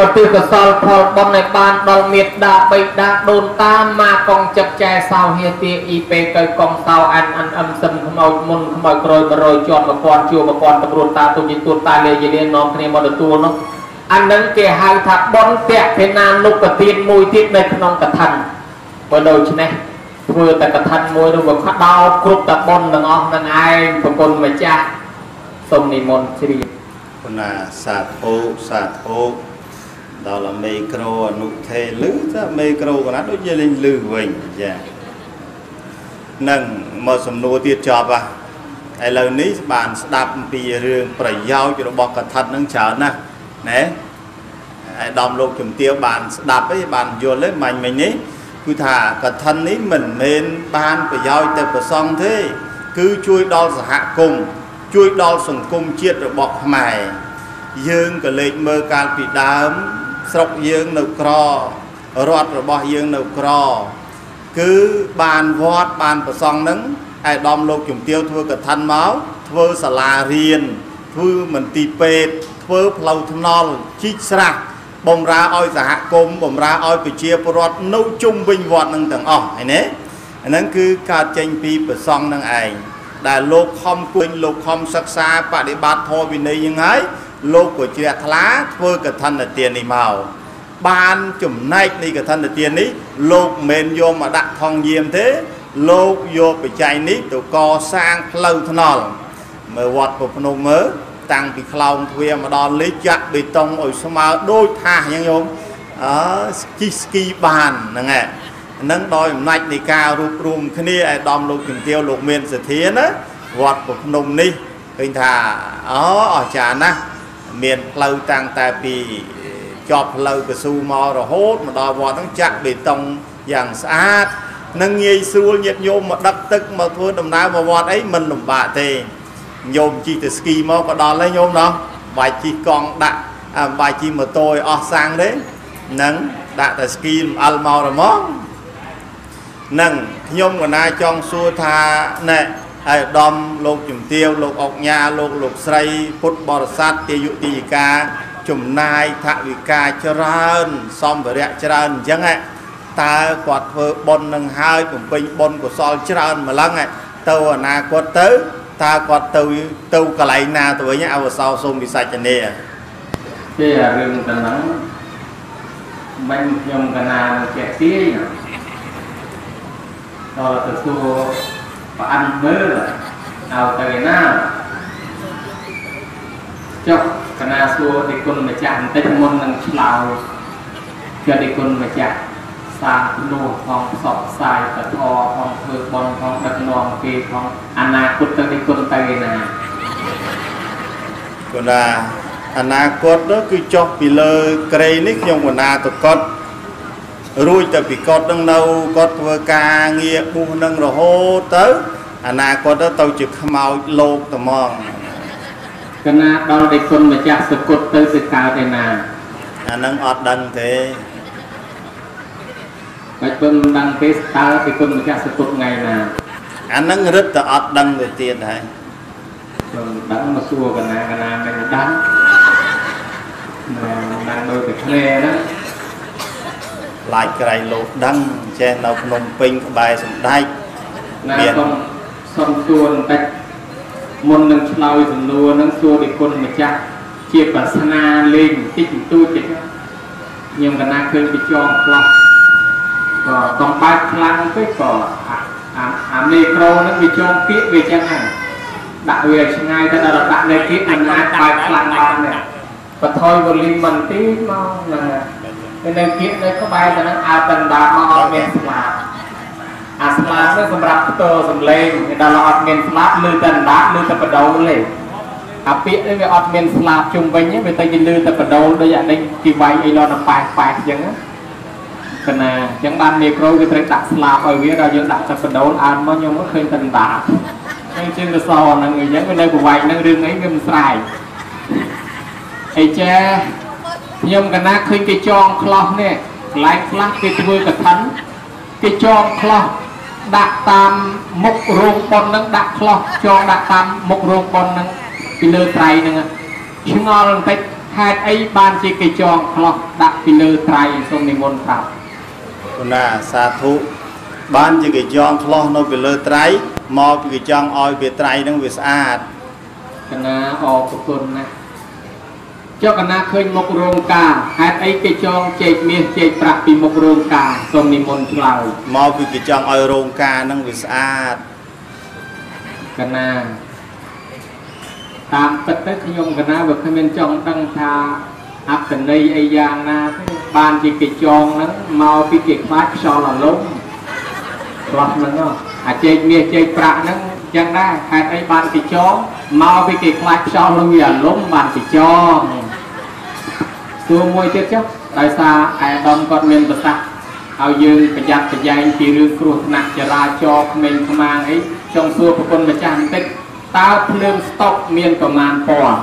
ឧទ្ទិសកុសលផលបុណ្យឲ្យបានដល់មេត្តាបៃតាដូនតាម៉ាកងចិត្តចែសោហេទាអ៊ីពេកៅកងសោអានអានអឹមសឹមខ្មោចមុនខ្មោចក្រោយ100ជាន់1000ជួ1000តម្រួតតាទុញទួតតាលេយលានាំគ្នាមកទទួលនោះអានឹងគេហៅថាបុណ្យតេភេណានុកទានមួយទៀតនៅក្នុងកថាបើដូច្នេះ ធ្វើតែកថាមួយនោះវាខដោគ្រប់តបុណ្យទាំងអស់នឹងឯងប្រគុណម្ចាស់សូមនិមន្តជ្រាបគុណាសាធុសាធុដល់មេក្រូអនុថេលឺថាមេក្រូកណាដូចជាលេងលឺវិញចានឹងមកសំណួរទៀតចប់ហ่ะឥឡូវនេះបានស្ដាប់អំពីរឿងប្រយោជន៍របស់កថានឹងច្រើនណាស់ណែអាយដំលោកជំទាវបានស្ដាប់ឯងបានយល់ឯងមាញ់មិញនេះ គឺថាកថានេះមិនមែនបានប្រយោជន៍ទៅប្រសងទេ គឺជួយដល់សហគមន៍ជួយដល់សង្គមជាតិរបស់ខ្មែរយើងក៏លេចមើលកាលពីដើម ស្រុកយើងនៅក្ររដ្ឋរបស់យើងនៅក្រ គឺបានវត្តបានប្រសង់នឹងឯដំលោកជំទាវធ្វើកថាមកធ្វើសាលារៀនធ្វើមន្ទីរពេទ្យធ្វើផ្លូវថ្នល់ជីកស្រះ បំរើឲ្យសហគមន៍បំរើឲ្យប្រជាពលរដ្ឋនៅជុំវិញវត្តនឹងទាំងអស់ហើយណាអាហ្នឹងគឺកើតចេញពីប្រសង់នឹងឯងដែលលោកខំគួយលោកខំសិក្សាបដិបត្តិធម៌វិន័យយ៉ាងហើយលោកក៏ជ្រះថ្លាធ្វើកថានទាននេះមកបានចំណែកនៃកថានទាននេះលោកមិនយកមកដាក់ថងយាមទេ លោកយកបច្ច័យនេះទៅកសាងផ្លូវថ្នល់មើលវត្តពុភ្នំមើល តាំងពីខ្លោងទ្វារមកដល់លេខចាក់បេតុងឲ្យស្មើដូចថាសអញ្ចឹងញោមអើស្គីស្គីបានហ្នឹងឯងនឹងដោយអំណាចនៃការរួបរวมគ្នាឯដំលោកជំទាវលោកមានសធាណាវត្តពុភ្នំនេះឃើញថាអូអស្ចារ្យណាស់មានផ្លូវតាំងតែពីជាប់ផ្លូវកស៊ូមករហូតមកដល់វត្តហ្នឹងចាក់បេតុងយ៉ាងស្អាតនឹងងាយស្រួលញាតញោមមកដឹកទឹកមកធ្វើដំណើរមកវត្តអីមិនលំបាកទេ ញោមជិះទៅស្គីមកក៏ដល់ហើយញោមណោះបាច់ជិះកង់ដាក់បាច់ជិះម៉ូតូឲ្យអស់សាំងទេនឹងដាក់តែស្គីលំអិលមករហ្មងនឹងខ្ញុំកណាចង់សួរថាណែហើយដំលោកជំទាវលោកអុកញ៉ាលោកលោកស្រីពុទ្ធបរិស័ទទាយុទាយិកាចំណាយថវិកាច្រើនសម្ភារៈច្រើនអញ្ចឹងតើគាត់ធ្វើបុណ្យនឹងហើយបំពេញបុណ្យកុសលច្រើនម្លឹងទៅអនាគតទៅ តើគាត់ទៅទៅកន្លែងណាទៅវិញអវសោសូមវិសាចនីទេរឿងទៅហ្នឹងមិនខ្ញុំកណាជាទាយដល់ទៅសួរប្រអិនមើលឲ្យទៅឯណាចុះកណាសួរទីគុណម្ចាស់បន្តិចមុននឹងឆ្លើយគឺទីគុណម្ចាស់ សាងនោះផងផ្សព្វផ្សាយពធផងធ្វើបន់ផងដឹកនាំគេផងអនាគតទៅទីគុណទៅឯណាគុណាអនាគតនោះគឺចុះពីលើក្រែនេះខ្ញុំកណាទៅកត់រួចទៅពីកត់នឹងនៅគាត់ធ្វើការងារបុះនឹងរហូតទៅអនាគតទៅជាខ្មោចលោកត្មងកណាដល់ដេគុណម្ចាស់សគុតទៅទៅកើតឯណាអានឹងអត់ដឹងទេ បាច់ពឹងដឹងទេតើដេគុណម្ចាស់សគុតថ្ងៃណាអានឹងរឹតតែអត់ដឹងទៅទៀតហើយខ្ញុំដឹងមកសួរកណាកណាមិនដឹងមិនដឹងដូចតែគ្នាណាឡាយក្រៃលោកដឹងចេះនៅភ្នំពេញក្បែរសំដែកមានសុំសួរបន្តិចមុននឹងឆ្លើយសំណួរនឹងសួរពីគុណម្ចាស់ជាប្រស្នាលេងបន្តិចបន្តួចទៀតខ្ញុំកណាឃើញពីចងខ្លះ ក៏កំបាច់ខ្លាំងពេកក៏អាអាមេក្រូនឹងវាចងគៀកវាចឹងហ្នឹងដាក់វាឆ្ងាយទៅដល់ដាក់នៅគៀកអាណាបែកខ្លាំងបាននេះបថយវ៉ូលីមបន្តិចមកហ្នឹងនៅគៀកនៅក្បែរទៅនឹងអើតណ្ដាមកអត់មានស្លាប់អាស្លាបនេះសម្រាប់ផ្ទរសំឡេងដល់អត់មានស្លាប់លើតែដាលើតែបដូរទេអាពាក្យនេះវាអត់មានស្លាបជុំវិញវាតែជាលើតែបដូរដូចអានេះគេវាយអីដល់ប៉ែប៉ែអញ្ចឹង កណាអញ្ចឹងបានមីក្រូវាត្រូវដាក់ស្លាបឲ្យវាដល់យើងដាក់តែបដូរអើមកខ្ញុំឃើញតែដាអញ្ចឹងជាងកសហ្នឹងអញ្ចឹងវានៅប្រវាយនឹងរឿងអីវាមិនស្រ័យអីចាខ្ញុំកណាឃើញគេចងខ្លោះនេះកន្លែងខ្លះគេធ្វើកឋិនគេចងខ្លោះដាក់តាមមុខរោងប៉ុននឹងដាក់ខ្លោះចងដាក់តាមមុខរោងប៉ុននឹងពីលើត្រៃនឹងឆ្ងល់បន្តិចហេតុអីបានជាគេចងខ្លោះដាក់ពីលើត្រៃសូមនិមន្តប្រាប់ គុណាសាធុបានជាគេចងខ្លោះនៅពីលើត្រៃមកពីគេចង់ឲ្យវាត្រៃនឹងវាស្អាតកណាអរគុណណាស់ចុះកណាឃើញមុខរោងការហេតុអីគេចងជែកមាសជែកប្រាក់ពីមុខរោងការសូមនិមន្តឆ្លើយមកពីគេចង់ឲ្យរោងការហ្នឹងវាស្អាតកណាតាមពិតទៅខ្ញុំកណាវាគ្មានចង់ដឹងថា អត្តន័យអីយ៉ាងណាទេបានជាគេចងហ្នឹងមកពីគេខ្លាចខ្យល់អាលំផ្លោះហ្នឹងអាចេកមាសចេកប្រាក់ហ្នឹងចឹងដែរហេតុអីបានគេចងមកពីគេខ្លាចខ្យល់លុយអាលំបានគេចងសួរមួយទៀតចុះដោយសារអាដាមគាត់មានប្រសាសន៍ឲ្យយើងប្រយ័ត្នប្រយែងពីរឿងគ្រោះថ្នាក់ចរាចរណ៍ក្មេងខ្មាំងអីចង់សួរប្រពន្ធម្ចាស់បន្តិចតើភ្លើងស្តុកមានប្រមាណពណ៌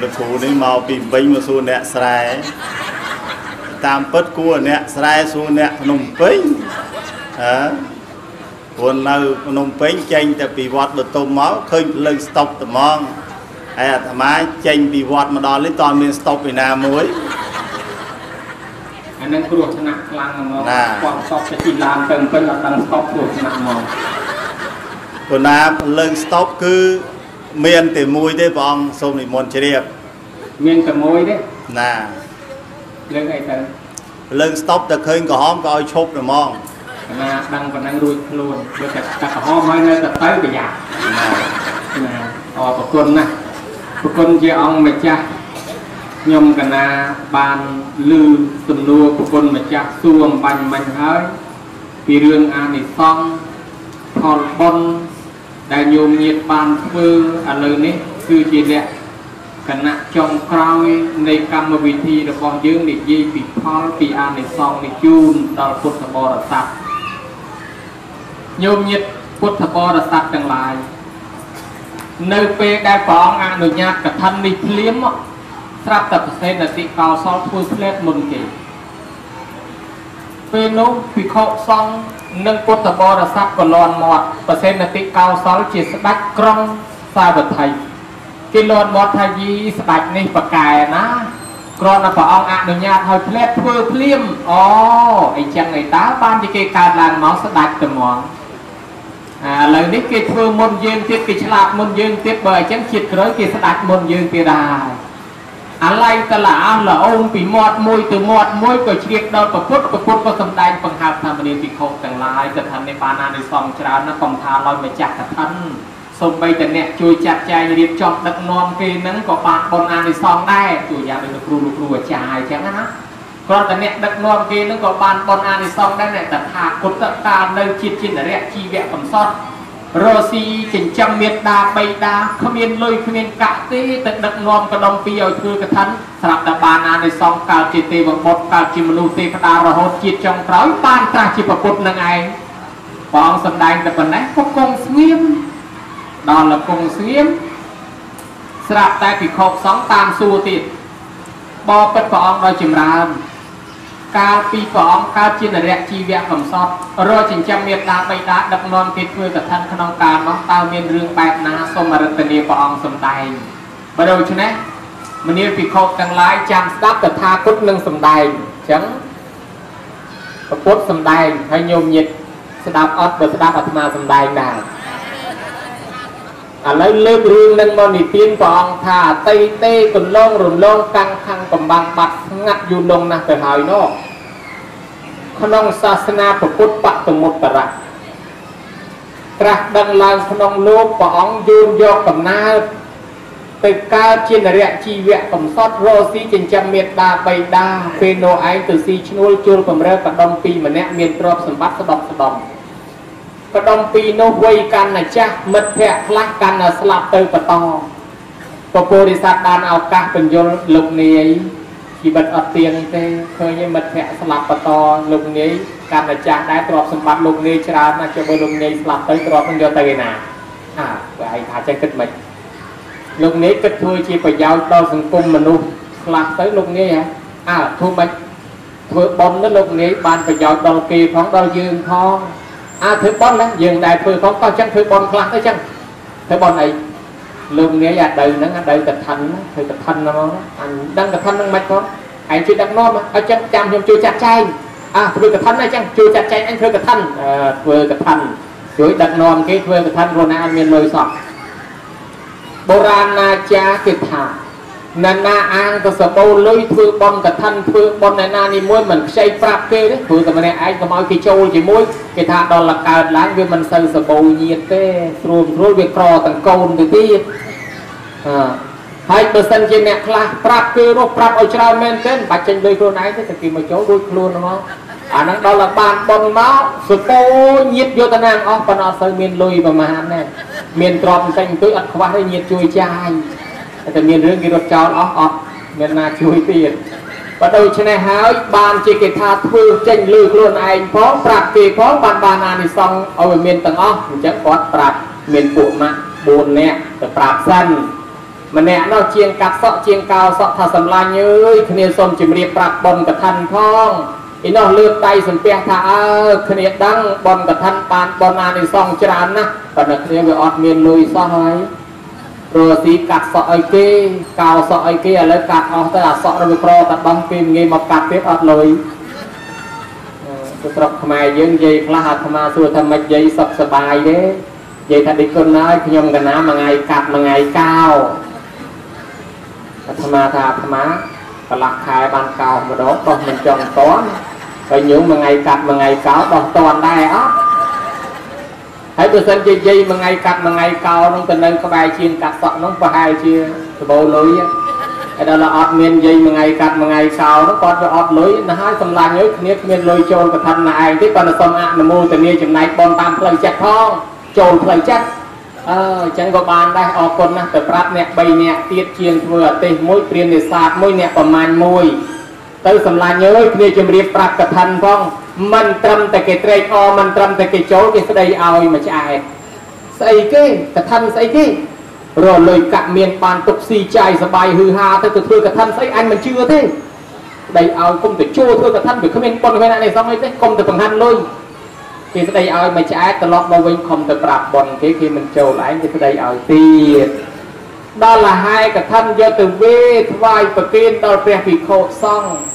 លោកគ្រូនេះមកពីវិញមកសួរអ្នកស្រែតាមពិតគួរអ្នកស្រែសួរអ្នកភ្នំពេញអើព្រោះនៅភ្នំពេញចេញតែពីវត្តបទុមមកឃើញភ្លើងស្តុបត្មងហើយអាត្មាចេញពីវត្តមកដល់នេះតើមានស្តុបពីណាមួយអានឹងគ្រោះថ្នាក់ខ្លាំងហ្មងគាត់ស្តុបទៅទីឡានទៅពេញអត់ដឹងស្តុបគ្រោះថ្នាក់ហ្មង ព្រោះណាភ្លើងស្តុបគឺមានតែមួយទេព្រះអង្គសូមនិមន្តជ្រាបមានតែមួយទេណាលើកអីទៅលើកស្តុបតែឃើញក្រហមក៏ឲ្យឈប់តែហ្មងណាដឹងប៉ុណ្ណឹងរួចខ្លួនបើតែតែក្រហមហើយនៅតែទៅប្រយ័ត្នណាអរប្រគុណណាប្រគុណជាអង្គម្ចាស់ខ្ញុំកណាបានលឺសំណួរប្រគុណម្ចាស់សួរអំបញ្ញមិញហើយពីរឿងអានិសង្ឃផលបុណ្យ ដែលញោមញាតបានធ្វើឥឡូវនេះគឺជាលក្ខគណៈចុងក្រោយនៃកម្មវិធីរបស់យើងនិយាយពីផលពីអានិសង្ឃនេះជូនដល់ពុទ្ធបរិស័ទញោមញាតពុទ្ធបរិស័ទទាំងឡាយនៅពេលដែលព្រះអង្គអនុញ្ញាតកថានេះភ្លាមស្រាប់តែប្រសេនតិកោសលធ្វើផ្លែតមុនគេ ពេលនោះភិក្ខុសង្ឃនិងពុទ្ធបរិស័ទក៏លន់មាត់ប្រសេនតិកោសលជាស្ដេចក្រុងសាវត្ថីគេលន់មាត់ថាយីស្ដេចនេះប្រកែណាគ្រាន់តែព្រះអង្គអនុញ្ញាតឲ្យផ្លែតធ្វើភ្លាមអូអីចឹងអីតើបានជាគេកើតឡើងមកស្ដេចត្មងឥឡូវនេះគេធ្វើមុនយើងទៀតគេឆ្លាតមុនយើងទៀតបើអញ្ចឹងជាតិក្រោយគេស្ដាច់មុនយើងទៀតដែរ អាឡៃតឡាអស់ល្អោងពីមាត់មួយទៅមាត់មួយក៏ជ្រាបដល់ប្រពុតប្រពុតក៏សំដែងបង្ហើបថាមនាពិខុទាំងឡាយកថានេះបានអានិសង្សច្រើនណាស់កុំថាឡើយម្ចាស់កថាសូម្បីតែអ្នកជួយចាត់ចែងរៀបចំដឹកនាំគេហ្នឹងក៏បានបុណ្យអានិសង្សដែរជួយយ៉ាងដូចគ្រូលោកគ្រូអាចារ្យអញ្ចឹងណាគ្រាន់តែអ្នកដឹកនាំគេនឹងក៏បានបនអានិសង្សដែរអ្នកតថាគតកាលនៅជាតិចិនរៈជីវៈកំសត់ រស៊ីចិញ្ចឹមមេត្តាបៃតាគ្មានលុយគ្មានកាក់ទេទៅដឹកនាំកដុំពីឲ្យធ្វើកថាស្រាប់តែបានអានិសង្សកើតជាទេវបុត្រកើតជាមនុស្សទេវតារហូតជាតិចុងក្រោយបានត្រាស់ជាប្រពុតនឹងឯងព្រះអង្គសម្ដែងតែប៉ុណ្ណេះក៏គង់ស្ងៀមដល់លគង់ស្ងៀមស្រាប់តែពិខុសង្ឃតាមសួរទៀតបបិទ្ធព្រះអង្គដោយចម្រើន កាលពីព្រះអង្គកើតជានរៈជីវៈកំសត់រកចិញ្ចឹមមេត្តាបិតាដឹកនាំគេធ្វើកថាក្នុងកាលនោះតើមានរឿងបែបណាសូមរតនាព្រះអង្គសម្ដែងបើដូច្នេះមនាលភិក្ខុទាំងឡាយចាំស្ដាប់តថាគតនឹងសម្ដែងអញ្ចឹងពុទ្ធសម្ដែងហើយញោមញាតស្ដាប់អត់បើស្ដាប់អាត្មាសម្ដែងដែរ ឥឡូវលើករឿងនឹងមកនិទានព្រះអង្គថាអតីទេកន្លងរំលងកាំងខាំងកំបាំងបាត់ស្ងាត់យូរលងណាស់ទៅហើយនោះក្នុងសាសនាពុទ្ធបតមុត្តរៈត្រាស់ដឹងឡើងក្នុងលោកព្រះអង្គយូនយកកំណើតទៅកើតជានរៈជីវៈកំសត់រស់ស៊ីចិញ្ចឹមមេត្តាបៃតាពេលនោះឯងទៅស៊ីឈ្នួលជួលបំរើកដុំពីរម្នាក់មានទ្រព្យសម្បត្តិស្ដុកស្ដំ កដុំពីរនោះវ័យកាន់តែចាស់មិត្តភ័ក្តិខ្លះកាន់តែស្លាប់ទៅបន្តពពុរិស័ទបានឱកាសបញ្យលលោកនាយជីវិតអត់ទៀងទេឃើញមិត្តភ័ក្តិស្លាប់បន្តលោកនាយកាន់តែចាស់ដែរទ្រព្យសម្បត្តិលោកនាយច្រើនណាស់ចុះបើលោកនាយស្លាប់ទៅទ្រព្យនឹងយកទៅឯណាអើបើឯងថាចេះគិតមិនលោកនាយគិតធ្វើជាប្រយោជន៍ដល់សង្គមមនុស្សខ្លះទៅលោកនាយហ៎អើធ្វើមិនធ្វើប៉ុនទៅលោកនាយបានប្រយោជន៍ដល់គេផងដល់យើងផង អាធ្វើបន់ណាយើងដែលធ្វើផងក៏ចឹងធ្វើបន់ខ្លះទៅចឹងធ្វើបន់អីលោកនាយអាដៅហ្នឹងអាដៅកថាធ្វើកថាហ្មងអញដឹងកថាហ្នឹងមិនផងឯងជួយដឹកនាំអញ្ចឹងចាំខ្ញុំជួយចាត់ចែងអាធ្វើកថាអញ្ចឹងជួយចាត់ចែងអញធ្វើកថាធ្វើកថាជួយដឹកនាំគេធ្វើកថាខ្លួនណាអត់មានលុយសោះបុរាណណាចារគេថា ណានាអាងទៅសបោលុយធ្វើបន់កឋិនធ្វើបន់ឯណានេះមួយមិនខ្ចីប្រាប់គេទេព្រោះតែម្នាក់ឯងកុំឲ្យគេចូលជាមួយគេថាដល់លកើតឡើងវាមិនសូវសបោញាតទេស្រួលស្រួលវាក្រទាំងកូនទៅទៀតអឺហើយបើសិនជាអ្នកខ្លះប្រាប់គេរស់ប្រាប់ឲ្យច្រើនមែនទេមិនបាច់ចេញលុយខ្លួនឯងទេតែគេមកចូលរួចខ្លួនហ្មងអាហ្នឹងដល់តែបានបន់មកសបោញាតយកតាណាងអស់ប៉ុន្តែអត់សូវមានលុយប្រហែលណាមានទ្រព្យបន្តិចបន្តួចអត់ខ្វះទេញាតជួយចាយ តែមានរឿងគេរត់ចោលអស់អត់មានណាជួយទៀតបើដូច្នេះហើយបានជាគេថាធ្វើចេញលើខ្លួនឯងផងប្រាប់គេផងបានបានអានិសង្សឲ្យមានទាំងអស់អញ្ចឹងគាត់ប្រាប់មានពួកម៉ាក់4នាក់ទៅប្រាប់សិនម្នាក់នោះជាងកាត់សក់ជាងកោសក់ថាសម្លាញ់អើយគ្នាសុំជម្រាបប្រាប់ប៉ុនកឋិនផងឯនោះលើកដៃសំពះថាអើគ្នាដឹងប៉ុនកឋិនបានប៉ុនអានិសង្សច្រើនណាស់ប៉ុន្តែគ្នាវាអត់មានលុយសោះហើយព្រោះទីកាត់សក់ឲ្យគេកោសក់ឲ្យគេឥឡូវកាត់អស់ទៅអាសក់របស់ក្រតែបង់គេងាយមកកាត់ទៀតអត់លុយទៅស្រុកខ្មែរយើងនិយាយខ្លះអាត្មាសួរថាមិននិយាយសុខសบายទេនិយាយថាដូចគុណហើយខ្ញុំកណាមួយថ្ងៃកាត់មួយថ្ងៃកោអាត្មាថាអាត្មាកន្លះខែបានកោម្ដងដោះមិនចង់តន់ហើយញោមមួយថ្ងៃកាត់មួយថ្ងៃកោដោះតន់ដែរអត់ ហើយបើសិនជាយាយមួយថ្ងៃកាត់មួយថ្ងៃកោនោះទៅនៅក្បែរជាងកាត់សក់នោះប្រហែលជាដបោលុយហើយដល់អត់មានយាយមួយថ្ងៃកាត់មួយថ្ងៃកោនោះគាត់វាអត់លុយណាស់ហើយសម្លាញ់ហើយគ្នាគ្មានលុយចូលកថាណាឯងទេប៉ុន្តែសូមអនុមោទនាចំណែកបនតាមផ្លូវចិត្តផងចូលផ្លូវចិត្តអឺអញ្ចឹងក៏បានដែរអរគុណណាស់ទៅប្រាប់អ្នក3នាក់ទៀតជាងធ្វើអទេសមួយព្រាននេសាទមួយអ្នកប្រមាញមួយ ទៅសម្លាញ់អើយគ្នាជំរាបប្រាប់កថាផងមិនត្រឹមតែគេត្រេកអរមិនត្រឹមតែគេចូលគេស្ដីឲ្យមួយឆ្អែតស្អីគេកថាស្អីគេរលុយកាក់មានបានទុកស៊ីចាយសបាយហឺហាទៅទៅធ្វើកថាស្អីអញមិនជឿទេស្ដីឲ្យគុំទៅជួធ្វើកថាវាគ្មានប៉ុនគ្មានអីសោះអីទេគុំទៅបង្ហាន់លុយគេស្ដីឲ្យមួយឆ្អែតត្រឡប់មកវិញខំទៅប្រាប់ប៉ុនគេគេមិនចូលឯងគេស្ដីឲ្យទៀតដល់លហែកថាយកទៅវេថ្វាយប្រគេនដល់ព្រះភិក្ខុសង្ឃ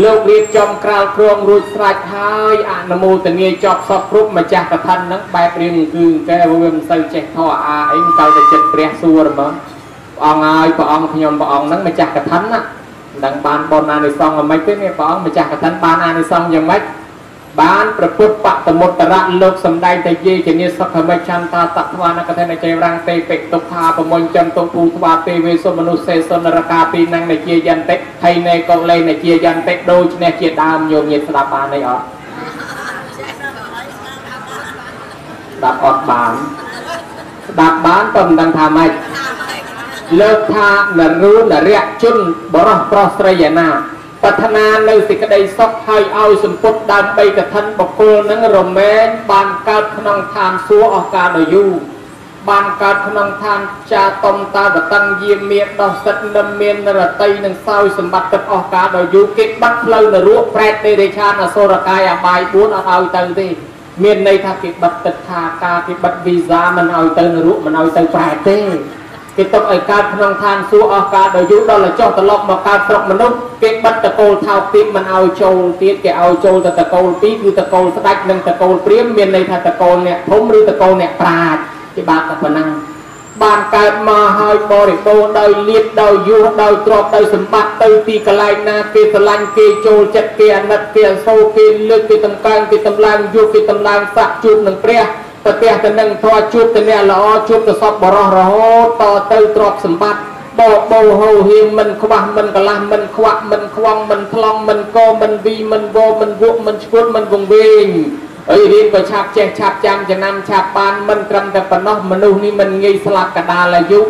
លោករៀបចំក្រាលគ្រងរួចស្រេចហើយអនុមោទនាចប់សពគ្រប់ម្ចាស់កថាហ្នឹងបែបរៀងគឺកែវាមិនសូវចេះធေါ်អាអីទៅតែចិត្តព្រះសួរហ្មងព្រះអង្គហើយព្រះអង្គខ្ញុំព្រះអង្គហ្នឹងម្ចាស់កថាណាមិនដឹងបានបនអានិសង្ឃអ្មេចទេនេះព្រះអង្គម្ចាស់កថាបានអានិសង្ឃយ៉ាងម៉េច បានប្រពុតបតមុត្តរៈលោកសំដែងតែយេជានិសុខមិចន្តាតថ្វានកថានជ័យរាំងទេបិទុក្ខាប្រមុញចន្ទុភូថ្វាទេវេសុមនុស្សសេសុនរកាពីណងនជាយន្តិហើយនៃកុលេនជាយន្តិដូចនេះជាដើមញោមញាតស្ដាប់បានទេអត់ស្ដាប់អត់បានស្ដាប់បានក៏មិនដឹងថាម៉េចលើកថានរូនរៈជនបរោះប្រុសស្រីឯណា ប្រាថ្នានៅសេចក្តីសុខហើយឲ្យសម្ពុតដើម្បីកឋិនបុគ្គលនឹងរមែងបានកើតក្នុងឋានសួគ៌អស់កាលដ៏យូរបានកើតក្នុងឋានចាតំតាវតੰយាមានដោះសិទ្ធនិមមានរតីនឹងសោយសម្បត្តិទឹកអស់កាលដ៏យូរគេបាត់ផ្លូវនរកប្រែតទេរេឆានអសុរកាយអបាយ4អត់ឲ្យទៅទេមានន័យថាគេបិទទឹកថាការគេបិទវីសាមិនឲ្យទៅនរកមិនឲ្យទៅប្រែតទេ គេទុកឲ្យកើតក្នុងឋានសួគ៌អស់កាលដល់យូរដល់ចុះត្រឡប់មកកើតស្រុកមនុស្សគេបិទតកូលថោកទៀតមិនឲ្យចូលទៀតគេឲ្យចូលទៅតកូលពីរគឺតកូលស្ដេចនិងតកូលព្រាមមានន័យថាតកូលអ្នកធំឬតកូលអ្នកប្រាជ្ញគេបាក់តែប៉ុណ្ណឹងបានកើតមកហើយបរិបូរដោយលៀបដោយយុះដោយទ្រព្យដោយសម្បត្តិទៅទីកន្លែងណាគេស្រឡាញ់គេចូលចិត្តគេអាណិតគេអសូរគេលើកគេតម្កើងគេតម្លើងយុះគេតម្លើងស័កជួបនឹងព្រះ ប្រទះទៅនឹងធေါ်ជួបទៅអ្នកល្អជួបទៅសពបរោះរហូតតទៅទ្រព្យសម្បត្តិបោបោហោហៀងមិនខ្វះមិនកលាស់មិនខ្វាក់មិនខ្វងមិនថ្លង់មិនកមិនវីមិនវមិនវក់មិនឈួតមិនវង្វេងអីរៀនក៏ឆាប់ចេះឆាប់ចាំចំណាំឆាប់បានមិនត្រឹមតែប៉ុណ្ណោះមនុស្សនេះមិនងាយស្លាប់កដាលអាយុ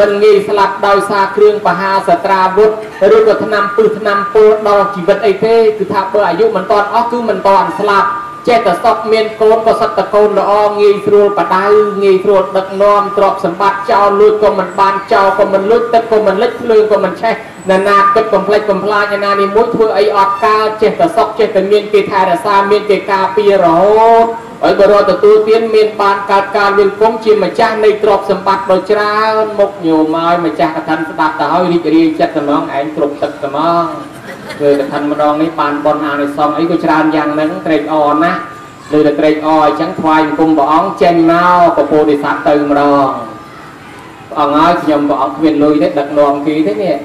មិនងាយស្លាប់ដោយសារគ្រឿងបហាសត្រាវុធឬក៏ឆ្នាំពឹសឆ្នាំពុលដល់ជីវិតអីទេគឺថាបើអាយុមិនតាន់អស់គឺមិនតាន់ស្លាប់ ចេះតែសពមានកូនក៏សត្វតកូនល្អងាយស្រួលបដៅងាយស្រួលដឹកនាំទ្រព្យសម្បត្តិចោលលួចក៏មិនបានចោលក៏មិនលួចទឹកក៏មិនលិចភ្លើងក៏មិនឆេះណានាគិតកំភ្លេចកំភ្លាចណានេះមួយធ្វើអីអត់កើតចេះតែសក់ចេះតែមានគេថែរក្សាមានគេការពាររហូតហើយបរិយទទួលទានមានបានកើតការវិលគង់ជាម្ចាស់នៃទ្រព្យសម្បត្តិដ៏ច្រើនមុខញោមហើយម្ចាស់កថាស្ដាប់ទៅហើយរីករាយចិត្តត្មងឯងគ្រប់ទឹកត្មង ធ្វើកឋិនម្ដងនេះបានបនអានិសង្ឃអីក៏ច្រើនយ៉ាងហ្នឹងត្រេកអរណាស់លើតែត្រេកអរអញ្ចឹងថ្វាយបង្គំព្រះអង្គចេញមកពពោធិសត្វទៅម្ដងអង្គហើយខ្ញុំព្រះអង្គគ្មានលុយទេដឹកនាំគេទេនេះ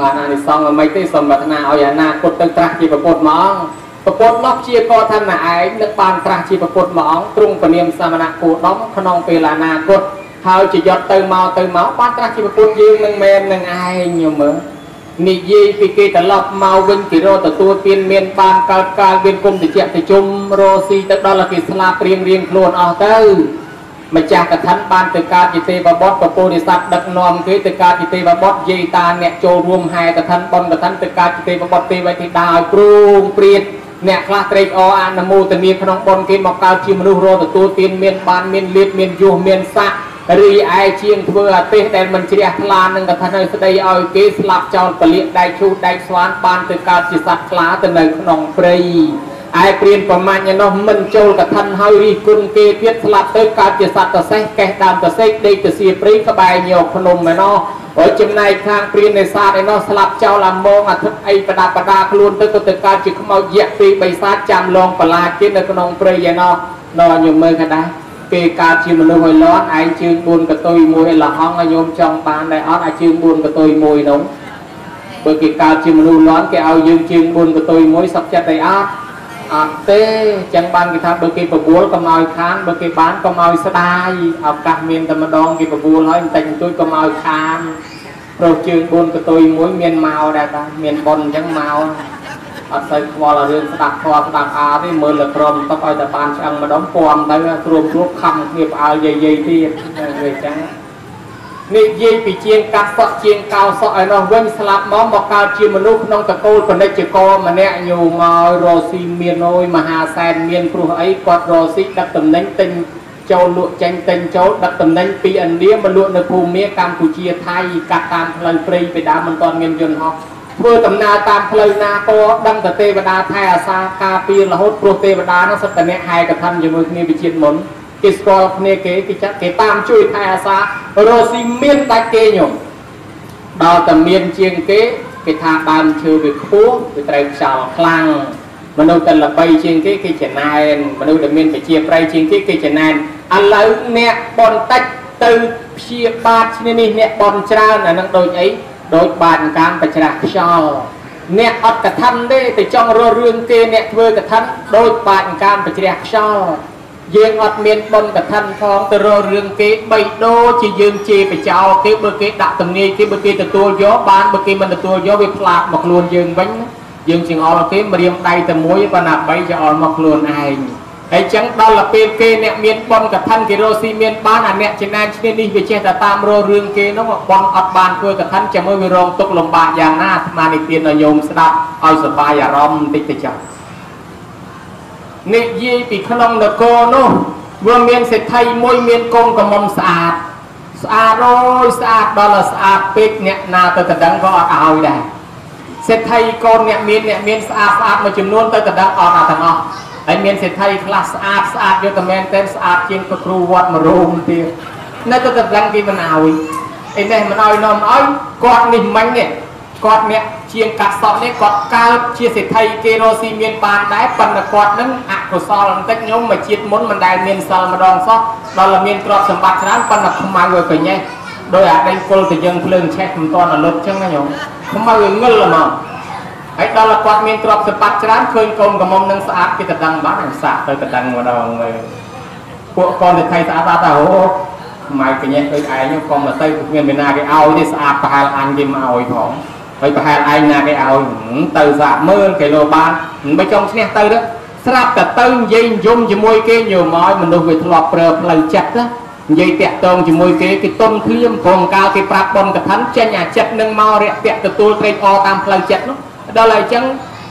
បានអានិសង្ឃមិនទេសូមប្រាថ្នាឲ្យអាណាគតទៅត្រាស់ជាប្រពុតមកអង្គប្រពុតមកជាកថាណាឯងនឹកបានត្រាស់ជាប្រពុតមកអង្គទ្រង់ពនាមសមណៈគោដំក្នុងពេលអនាគតហើយជាយត់ទៅមកទៅមកបានត្រាស់ជាប្រពុតយើងនឹងមែននឹងឯងខ្ញុំមើល និយាយពីគេត្រឡប់មកវិញគេរកទទួលទានមានបានកើតកាលមានគុំតិចតិជុំរស់ស៊ីទៅដល់គេស្លាប់ព្រៀងរៀងខ្លួនអស់ទៅម្ចាស់កថាបានទៅកើតជាទេវបុត្រពពុរិស័ទដឹកនាំគេទៅកើតជាទេវបុត្រយាយតាអ្នកចូលរួមហែកថាបនកថាទៅកើតជាទេវបុត្រទេវធីតាឲ្យព្រួងព្រៀតអ្នកខ្លះត្រេកអរអនុមោទនាក្នុងបនគេមកកើតជាមនុស្សរកទទួលទានមានបានមានលៀបមានយុះមានស័ក្តិ រីឯជាងធ្វើអាទេសដែលមិនជ្រះថ្លានឹងកថានៅស្ដីឲ្យគេស្លាប់ចោលពលាកដៃឈូសដៃស្វានបានទៅកើតជាសត្វខ្លាទៅនៅក្នុងព្រៃឯព្រានប្រមាញ់ឯនោះមិនចូលកថាហើយរីគុណគេទៀតស្លាប់ទៅកើតជាសត្វតសេះកេះដើមតសេះដេកទៅសៀព្រៃក្បែរញោកភ្នំឯនោះហើយចំណែកខាងព្រាននេសាទឯនោះស្លាប់ចោលអាមងអាទិត្យអីបដាបដាខ្លួនទៅក៏ទៅកើតជាខ្មោចយៈពីរបីសាទចាំលងបលាជទៀតនៅក្នុងព្រៃឯនោះដល់ញោមមើលក៏ដែរ គេកើតជាមនុស្សឲ្យលន់ឯងជើង4កតុយមួយឲ្យលហងឲ្យញោមចង់បានដែរអត់អាចជើង4កតុយមួយនោះបើគេកើតជាមនុស្សលន់គេឲ្យយើងជើង4កតុយមួយសុខចិត្តអីអត់អត់ទេចឹងបានគេថាបើគេបបួលកុំឲ្យខានបើគេបានកុំឲ្យស្ដាយឱកាសមានតែម្ដងគេបបួលហើយបន្តិចបន្តួចកុំឲ្យខានព្រោះជើង4កតុយមួយមានមកដែរតាមានប៉ុនអញ្ចឹងមក អត់សូវខ្វល់រឿងស្ដាប់ធម៌ស្ដាប់អាទេមើលលក្រមតបឲ្យតែបានឆ្អឹងម្ដងពំទៅគ្រួមគ្រួបខំគ្នាផ្អើលយាយយាយទៀតវាអញ្ចឹងនិយាយពីជាងកាត់សក់ជាងកោសក់ឲ្យនោះវិញស្លាប់មកមកកើតជាមនុស្សក្នុងតកូលពាណិជ្ជករម្នាក់ញូមករស់ស៊ីមានអើយមហាសែនមានព្រោះអីគាត់រស់ស៊ីដឹកតំណែងទិញចូលលក់ចេញទិញចូលដឹកតំណែងពីឥណ្ឌាមកលក់នៅភូមាកម្ពុជាថៃកាត់តាមផ្លូវព្រៃពីដើមមិនទាន់មានយន្តហោះ ធ្វើដំណើរតាមផ្លូវណាក៏ដឹងតែទេវតាថែអាសាការពាររហូតព្រោះទេវតានោះសិតតែអ្នកហែកថាជាមួយគ្នាវិជាតិមុនគេស្គាល់គ្នាគេគេចាត់គេតាមជួយថែអាសារស់ស៊ីមានដាច់គេញោមដល់តែមានជាងគេគេថាដើមឈើវាខ្ពស់វាត្រូវខ្យល់ខ្លាំងមនុស្សតែល្បីជាងគេគេចំណែនមនុស្សដែលមានប្រជាប្រិយជាងគេគេចំណែនឥឡូវអ្នកបនតិចទៅព្យាបាទឈ្នេះនេះអ្នកបនច្រើនអានឹងដូចអី ដូចបាតកាមបច្រាស់ខ្យល់អ្នកអត់កថាទេទៅចង់រករឿងគេអ្នកធ្វើកថាដូចបាតកាមបច្រាស់ខ្យល់យើងអត់មានបុណ្យកថាផងទៅរករឿងគេបីដូរជាយើងជេរបចោលគេបើគេដាក់ទំនាយគេបើគេទទួលយកបានបើគេមិនទទួលយកវាផ្លាកមកខ្លួនយើងវិញយើងជាងអល់គេម្រាមដៃតែមួយប៉ុន្តែបីជាអល់មកខ្លួនឯង ហើយចឹងដល់ទៅពេលគេអ្នកមានប៉ុនកថាគេរស់ស៊ីមានបានអាអ្នកចំណានឈ្នានេះវាចេះតែតាមរករឿងគេនោះប៉ុនអត់បានធ្វើកថាចាំមើលវារងទុកលំបាកយ៉ាងណាអាត្មានិទានឲ្យញោមស្ដាប់ឲ្យសប្បាយអារម្មណ៍បន្តិចទៅចុះនិយាយពីក្នុងនគរនោះវាមានសេដ្ឋីមួយមានកូនកំមុំស្អាតស្អាតអើយស្អាតដល់ស្អាតពេកអ្នកណាទៅតដឹងក៏អត់ឲ្យដែរសេដ្ឋីកូនអ្នកមានអ្នកមានស្អាតស្អាតមួយចំនួនទៅតដឹងអត់អត់ទាំងអស់ ហើយមានសេដ្ឋីខ្លះស្អាតស្អាតយកតែមែនតែស្អាតជាងព្រះគ្រូវត្តមួយរូងទៀតនៅទៅតដឹងគេមិនឲ្យឯនេះមិនឲ្យនាំឲ្យគាត់នេះមិញនេះគាត់អ្នកជាងកាត់សក់នេះគាត់កើតជាសេដ្ឋីគេរស់ស៊ីមានបានដែរប៉ុន្តែគាត់នឹងអកុសលបន្តិចខ្ញុំមកជាតិមុនមិនដែលមានសិលម្ដងសោះដល់តែមានទ្រព្យសម្បត្តិច្រើនប៉ុន្តែខ្មៅឲ្យកញ៉េះដោយអាដេញគុលទៅយើងភ្លើងឆេះមិនតាន់អលុតចឹងណាញោមខ្មៅឲ្យងឹលហ្មង ហើយដល់តែគាត់មានទ្រព្យសម្បត្តិច្រើនឃើញកូនកំមុំនឹងស្អាតគេតដឹងបានហើយសាក់ទៅតដឹងម្ដងមើលពួកកូនទៅថៃស្អាតស្អាតតែអូខ្មៅកញ៉េះដូចឯងកុំទៅគ្មានមេណាគេឲ្យទេស្អាតប្រហែលអញគេមកឲ្យផងហើយប្រហែលឯងណាគេឲ្យទៅសាក់មើលគេលោបានមិនចង់ឈ្នះទៅទៅស្រាប់តែទៅនិយាយយំជាមួយគេញោមឲ្យមនុស្សវាធ្លាប់ប្រើផ្លូវចិត្តណានិយាយតាក់តងជាមួយគេគេទុនភ្លាមព្រមកាលគេប្រាប់បនកថាចេញអាចិត្តនឹងមករយៈទទួលត្រេកអរតាមផ្លូវចិត្តនោះ ដល់ហើយអញ្ចឹង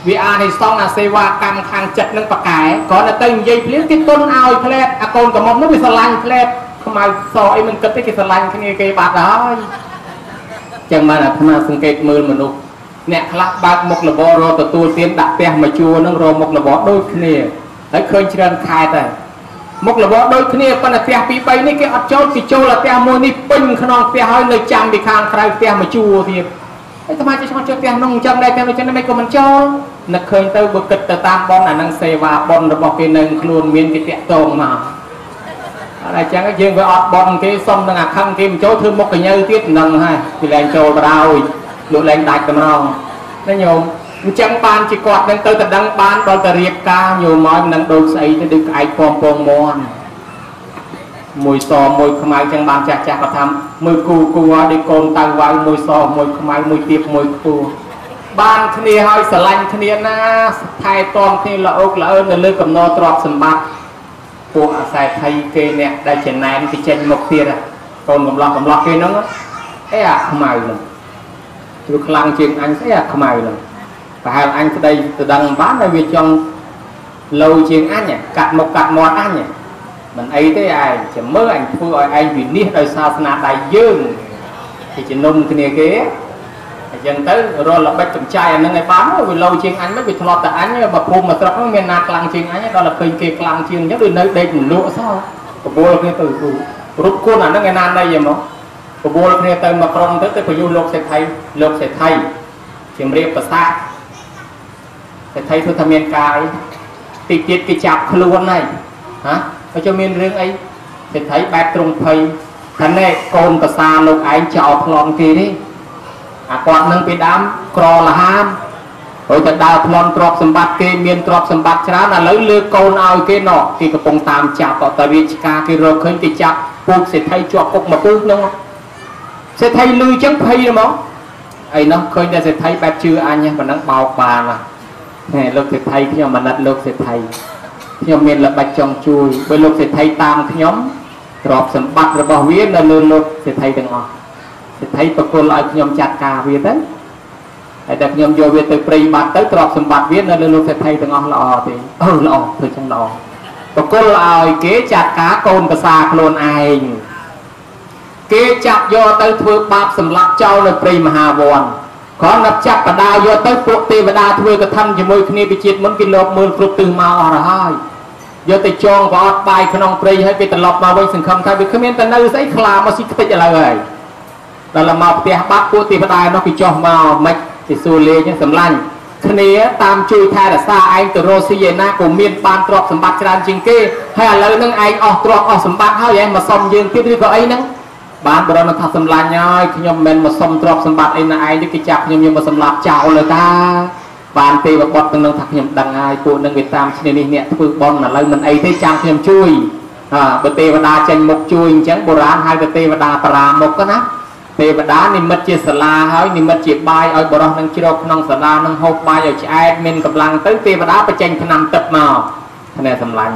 វាអានិសងអាសេវាកម្មខាងចិត្តនឹងប្រកែគ្រាន់តែទៅនិយាយភ្លាមគេទុនឲ្យផ្លែតអាកូនកំមុំនោះវាស្រឡាញ់ផ្លែតខ្មៅសអីមិនគិតទេគេស្រឡាញ់គ្នាគេបាត់ហើយចឹងបានអាត្មាសង្កេតមើលមនុស្សអ្នកខ្លះបើកមុខលបរទទួលទានដាក់ផ្ទះមួយជួរនឹងរមុខលបដូចគ្នាហើយឃើញច្រើនខែតែមុខលបដូចគ្នាប៉ុន្តែផ្ទះពីរ3នេះគេអត់ចូលគេចូលតែផ្ទះមួយនេះពេញក្នុងផ្ទះហើយនៅចាំពីខាងក្រៅផ្ទះមួយជួរទៀត ហើយអាត្មាចេះចូលផ្ទះនោះអញ្ចឹងដែរតែអញ្ចឹងមិនក៏មិនចូលនឹកឃើញទៅបើគិតទៅតាមបងអានឹងសេវាបនរបស់គេនៅខ្លួនមានគេតាក់តងមកអញ្ចឹងយើងវាអត់បន់គេសុំនឹងអាខឹងគេមិនចូលធ្វើមុខកញើទៀតនឹងហើយពីលែងចូលបដ ாய் លោកលែងដាច់តម្រងណាញោមអញ្ចឹងបានជាគាត់នឹងទៅតដឹងបានដល់ទៅរៀបការញោមមកនឹងដូចស្អីទៅដូចក្អែកពងពងមន់ មួយសមួយខ្មៅចឹងបានចាស់ចាស់គាត់ថាមើលគូគូឲ្យដូចកូនតៅវ៉ៅមួយសមួយខ្មៅមួយទៀបមួយខ្ពស់បានគ្នាឲ្យស្រឡាញ់គ្នាណាថែទាំគ្នាល្អកល្អើនៅលើកំណត់ទ្រព្យសម្បត្តិពួកអាស័យថៃគេអ្នកដែលចំណែនទៅចេញមុខទៀតកូនកំឡោះកំឡោះគេហ្នឹងអីអាខ្មៅហ្នឹងគឺខ្លាំងជាងអញស្អីអាខ្មៅហ្នឹងប្រហែលអញស្ដីទៅដឹងបានតែវាចង់លោជាងអញកាត់មុខកាត់មាត់អញ មិនអីទេឯងចាំមើលអញធ្វើឲ្យឯងវិនិច្ឆ័យដោយសាសនាដៃយើងគេជំនុំគ្នាគេអញ្ចឹងទៅរលល្បិចចំចាយអានឹងឲ្យបានវាលោជាងអញមិនវាធ្លាប់តែអញបើភូមិមកស្រុកហ្នឹងមានណាខ្លាំងជាងអញដល់តែឃើញគេខ្លាំងជាងអញ្ចឹងដូចនៅដេកមលក់សោះបបួលគ្នាទៅទូរុបគុណអានឹងឯណាណីហ្មងបបួលគ្នាទៅមកក្រុមទៅទៅបញ្យុលោកសេដ្ឋីលោកសេដ្ឋីជំរាបប្រសាទសេដ្ឋីធ្វើថាមានកាយតិចទៀតគេចាប់ខ្លួនហើយហ៎ ហើយចូលមានរឿងអីសេដ្ឋីបែបត្រង់ភ័យថាណែកូនប្រសាលោកឯងចោលប្លន់គេទេអាគាត់នឹងពីដើមក្រលហាមហើយទៅដើរប្លន់ទ្រព្យសម្បត្តិគេមានទ្រព្យសម្បត្តិច្រើនឥឡូវលើកូនឲ្យគេណោះគេកំពុងតាមចាប់តតរាជការគេរកឃើញគេចាប់ពូកសេដ្ឋីជាប់គុកមកពូកហ្នឹងសេដ្ឋីលឺចឹងភ័យហ្មងអីនោះឃើញតែសេដ្ឋីបែបជឿអញហ្នឹងប៉ុណ្ណឹងបោកបានហ៎លោកសេដ្ឋីខ្ញុំអាណិតលោកសេដ្ឋី ខ្ញុំមានល្បិចចង់ជួយបើលោកសេដ្ឋីតាមខ្ញុំទ្រព្យសម្បត្តិរបស់វានៅលើលោកសេដ្ឋីទាំងអស់សេដ្ឋីបកគលឲ្យខ្ញុំចាត់ការវាទៅហើយតែខ្ញុំយកវាទៅព្រៃបាត់ទៅទ្រព្យសម្បត្តិវានៅលើលោកសេដ្ឋីទាំងអស់ល្អទេអឺល្អធ្វើចឹងល្អបកគលឲ្យគេចាត់ការកូនប្រសាខ្លួនឯងគេចាប់យកទៅធ្វើបាបសម្លាប់ចោលនៅព្រៃមហាវ័ន គ្រាន់តែចាប់បដាយកទៅពួកទេវតាធ្វើកថាជាមួយគ្នាពីជាតិមុនគេលោកមើលគ្រប់ទិសមកអស់ទៅហើយយកទៅចងក៏អត់បាយក្នុងព្រៃហើយគេត្រឡប់មកវិញសង្ឃឹមថាវាគ្មានតែនៅស្អីខ្លាមកស៊ីខ្ទេចឥឡូវហើយដល់មកផ្ទះបាត់ពួកទេវតានោះគេចោះមកមិនគេសួរលេងសម្លាញ់គ្នាតាមជួយថែរក្សាឯងទៅរស់ស៊ីឯណាក៏មានបានទ្រព្យសម្បត្តិច្រើនជាងគេហើយឥឡូវហ្នឹងឯងអស់ទ្រព្យអស់សម្បត្តិហើយឯងមកសុំយើងទៀតឬក៏អីហ្នឹង បានបរិមថាសម្លាញ់ហើយខ្ញុំមិនមែនមកសុំទ្រព្យសម្បត្តិអីណាឯងទេគេចាប់ខ្ញុំយកមកសម្លាប់ចោលលើតាបានទេវបុត្រទាំងនឹងថាខ្ញុំដឹងហើយពួកនឹងវាតាមឈ្នានេះអ្នកធ្វើបន់ឥឡូវមិនអីទេចាំខ្ញុំជួយអើបើទេវតាចេញមុខជួយអញ្ចឹងបុរាណហៅថាទេវតាបរាមុខណាទេវតានិមិត្តជាសាលាហើយនិមិត្តជាបាយឲ្យបរោះនឹងជ្រកក្នុងសាលានឹងហូបបាយឲ្យឆ្អែតមានកម្លាំងទៅទេវតាបញ្ចេញឆ្នាំទឹកមកនេះសម្លាញ់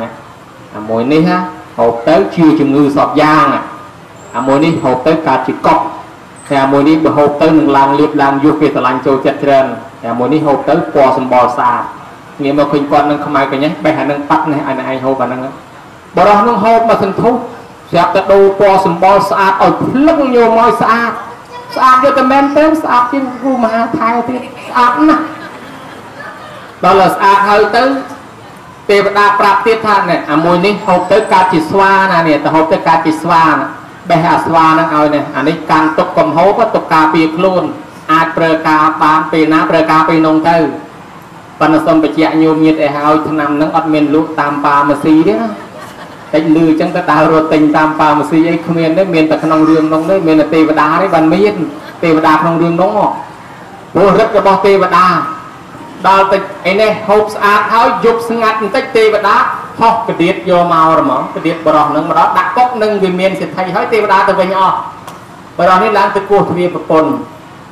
អាមួយនេះណាហូបទៅជាជំងឺសពយ៉ាង អាមួយនេះហូបទៅកើតជាកប់តែអាមួយនេះបើហូបទៅនឹងឡើងលៀបឡើងយុះគេស្រឡាញ់ចូលចិត្តច្រើនតែអាមួយនេះហូបទៅពណ៌សម្បល់ស្អាតងាកមកឃើញគាត់នឹងខ្មៅកញ្ញេះបេះអានឹងប៉ាត់នេះអាឯងហូបអាហ្នឹងបរោះនឹងហូបមកសន្ធុះស្រាប់តែដូរពណ៌សម្បល់ស្អាតឲ្យភ្លឹងញោមឲ្យស្អាតស្អាតយកតែមែនទេស្អាតជាងគ្រូមហាថៃទៀតស្អាតណាស់ដល់តែស្អាតហើយទៅទេវតាប្រាប់ទៀតថានេះអាមួយនេះហូបទៅកើតជាស្វាណានេះទៅហូបទៅកើតជាស្វាណា បេះអាស្វាហ្នឹងឲ្យនេះអានេះកាន់ទុកកំហូបទុកការពារខ្លួនអាចប្រើការបានពេលណាប្រើការពេលនោះទៅប៉ុន្តែសូមបញ្ជាក់ញោមញាតឲ្យហើយឆ្នាំហ្នឹងអត់មានលក់តាមប៉ាម៉ាស៊ីទេណាតែលឺអញ្ចឹងទៅដើររត់ទិញតាមប៉ាម៉ាស៊ីអីគ្មានទេមានតែក្នុងរឿងនោះទេមានតែទេវតាទេបានមានទេវតាក្នុងរឿងនោះព្រោះរិទ្ធរបស់ទេវតាដល់ទៅអីនេះហូបស្អាតហើយយប់ស្ងាត់បន្តិចទេវតា ហោះកដៀតយកមកហ្មងកដៀតបរោះនឹងមកដល់ដាក់កុកនឹងវាមានសិទ្ធិហើយទេវតាទៅវិញអស់បរោះនេះឡើងទៅគោះទ្វារប្រពន្ធ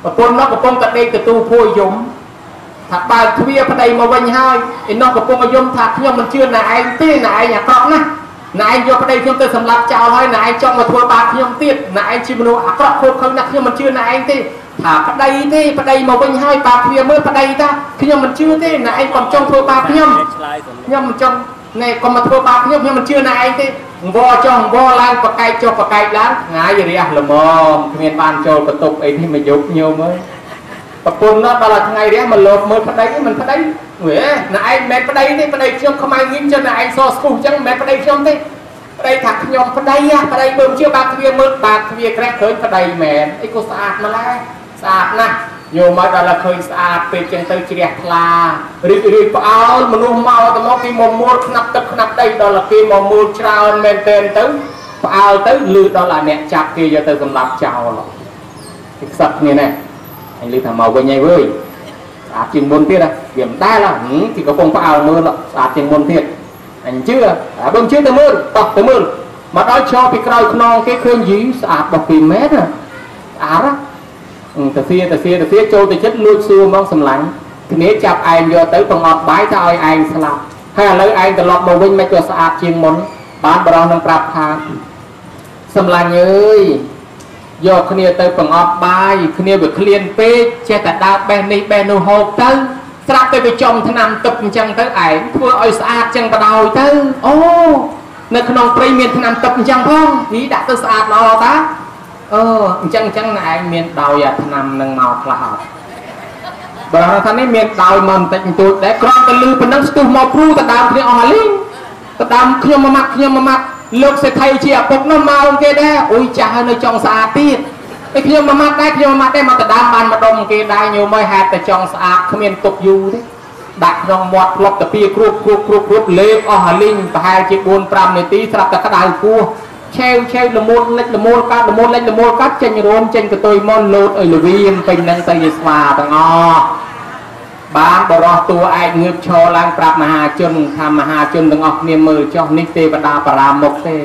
ប្រពន្ធនោះកំពុងតែដេកទទួលភួយយំថាបើកទ្វារប្តីមកវិញហើយឯនោះកំពុងយំថាខ្ញុំមិនជឿណាឯងទេណាឯងអាក្រក់ណាស់ណាឯងយកប្តីខ្ញុំទៅសម្លាប់ចោលហើយណាឯងចង់មកធ្វើបាបខ្ញុំទៀតណាឯងជាមនុស្សអាក្រក់ខូចខើណាស់ខ្ញុំមិនជឿណាឯងទេថាប្តីទេប្តីមកវិញហើយបាបទ្វារមើលប្តីតាខ្ញុំមិនជឿទេណាឯងកុំចង់ធ្វើបាបខ្ញុំខ្ញុំមិនចង់ ណែកុំមកធ្វើបាបខ្ញុំខ្ញុំមិនជឿណាឯងទេអង្វរចុះអង្វរឡើងបកែកចុះបកែកឡើងថ្ងៃរះល្មមគ្មានបានចូលបន្ទប់អីនេះមកយកញោមអើយប្រពន្ធនោះដល់ថ្ងៃរះមកលោកមើលប្តីមិនប្តីវេណាឯងមិនប្តីទេប្តីខ្ញុំខ្មៅងីងចឹងណាឯងសស្ពុះចឹងមិនប្តីខ្ញុំទេប្តីថាខ្ញុំប្តីហ่ะប្តីមើលជាបាក់ទ្វាមើលបាក់ទ្វាក្រេះឃើញប្តីមែនអីក៏ស្អាតម្ល៉េះស្អាតណាស់ យកមកដល់ឃើញស្អាតពេកចឹងទៅជ្រះថ្លារីករាយផ្អើលមនុស្សមកទៅមកពីមកមូលខ្នាប់ទឹកខ្នាប់ដីដល់គេមកមូលច្រើនមែនទែនទៅផ្អើលទៅលឺដល់អាអ្នកចាប់គេយកទៅសម្លាប់ចោលគេខ្សឹបគ្នាណែហើយលឺថាមកវិញហើយវើយស្អាតជាងមុនទៀតហ៎វាមិនដែលហ៎ទីកំពុងផ្អើលមើលស្អាតជាងមុនទៀតអញជឿអាបើជឿទៅមើលតោះទៅមើលមកដល់ឈរពីក្រោយខ្នងគេឃើញយីស្អាតដល់2ម៉ែត្រស្អាត តាសៀតាសៀតាសៀចូលទៅចិត្តលួចសួរមកសម្លាញ់គ្នាចាប់ឯងយកទៅបង្អត់បាយទៅឲ្យឯងស្លាប់ហើយឥឡូវឯងត្រឡប់មកវិញមិនក៏ស្អាតជាងមុនបានបរោះនឹងប្រាប់ថាសម្លាញ់អើយយកគ្នាទៅបង្អត់បាយគ្នាវាឃ្លានពេកចេះតែដើរបេះនេះបេះនោះហូបទៅស្រាប់តែវាចំឆ្នាំទឹកអញ្ចឹងទៅឯងធ្វើឲ្យស្អាតចឹងបដ ாய் ទៅអូនៅក្នុងព្រៃមានឆ្នាំទឹកអញ្ចឹងផងនេះដាក់ទៅស្អាតល្អតា អឺអញ្ចឹងអញ្ចឹងឯងមានដោយអាឆ្នាំនឹងមកខ្លះអត់បើថានេះមានដោយមកបន្តិចបន្តួចដែរគ្រាន់តែលឺប៉ុណ្ណឹងស្ទុះមកព្រូទៅដើមគ្នាអស់ហើយលីងទៅដើមខ្ញុំមួយម៉ាត់ខ្ញុំមួយម៉ាត់លោកសេដ្ឋីជាឪពុកនោះមកគេដែរអុយចាស់ហើយនៅចង់ស្អាតទៀតតែខ្ញុំមួយម៉ាត់ដែរខ្ញុំមួយម៉ាត់ដែរមកទៅដើមបានម្ដុំគេដែរញោមអើយហេតុតែចង់ស្អាតគ្មានទុកយូរទេដាក់ក្នុងមាត់ផ្លប់តាពីគ្រូបគ្រូបគ្រូបគ្រូបលេបអស់ហើយលីងប្រហែលជា4 5នាទីស្រាប់តែក្តៅពោះ ឆេវឆេវលមូលលិចលមូលកាត់លមូលលិចលមូលកាត់ចេញរួមចេញកតុយមុនលោតឲ្យលវៀនពេញនឹងទៅជាស្វាទាំងអស់បានបរោះតួឯកងើបឈរឡើងប្រាប់មហាជនថាមហាជនទាំងអស់គ្នាមើលចុះនេះទេវតាបរាមុខទេ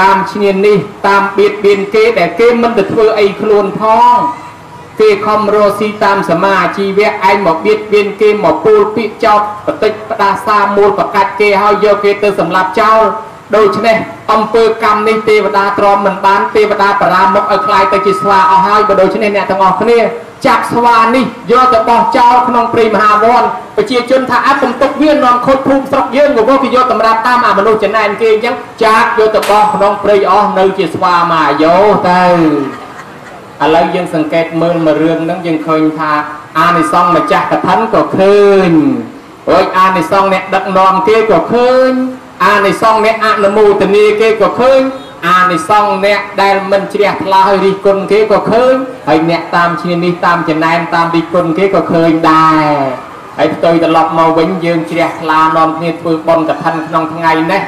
តាមឈ្នាននេះតាមបៀតបៀនគេដែលគេមិនទៅធ្វើអីខ្លួនផងគេខំរស់ស៊ីតាមសមាជីវៈឯងមកបៀតបៀនគេមកពូលពាកចោតបតិចផ្ដាសាមូលប្រកាច់គេហើយយកគេទៅសម្លាប់ចោល ដូច្នេះអំពើកម្មនេះទេវតាទ្រាំមិនបានទេវតាបរាមុខឲ្យคล้ายទៅជាស្វាអស់ហើយបើដូច្នេះអ្នកទាំងអស់គ្នាចាប់ស្វានេះយកទៅបោះចោលក្នុងព្រៃមហាវ័នប្រជាជនថាអត់កំទុកវានាំខូចភូមិស្រុកយើងក៏គេយកតម្រាប់តាមអាមនុស្សចំណែនគេអញ្ចឹងចាក់យកទៅបោះក្នុងព្រៃអស់នៅជាស្វាមកអាយោទៅឥឡូវយើងសង្កេតមើលមួយរឿងហ្នឹងយើងឃើញថាអានិសង្សម្ចាស់កថាក៏ឃើញរួចអានិសង្សអ្នកដឹកនាំគេក៏ឃើញ អានិសង្សអ្នកអនុមោទនាគេក៏ឃើញអានិសង្សអ្នកដែលមិនជ្រះថ្លាឲ្យរិះគន់គេក៏ឃើញហើយអ្នកតាមឈ្នានេះតាមចំណែនតាមរិះគន់គេក៏ឃើញដែរហើយផ្ទុយត្រឡប់មកវិញយើងជ្រះថ្លានាំគ្នាធ្វើបន់កឋិនក្នុងថ្ងៃនេះ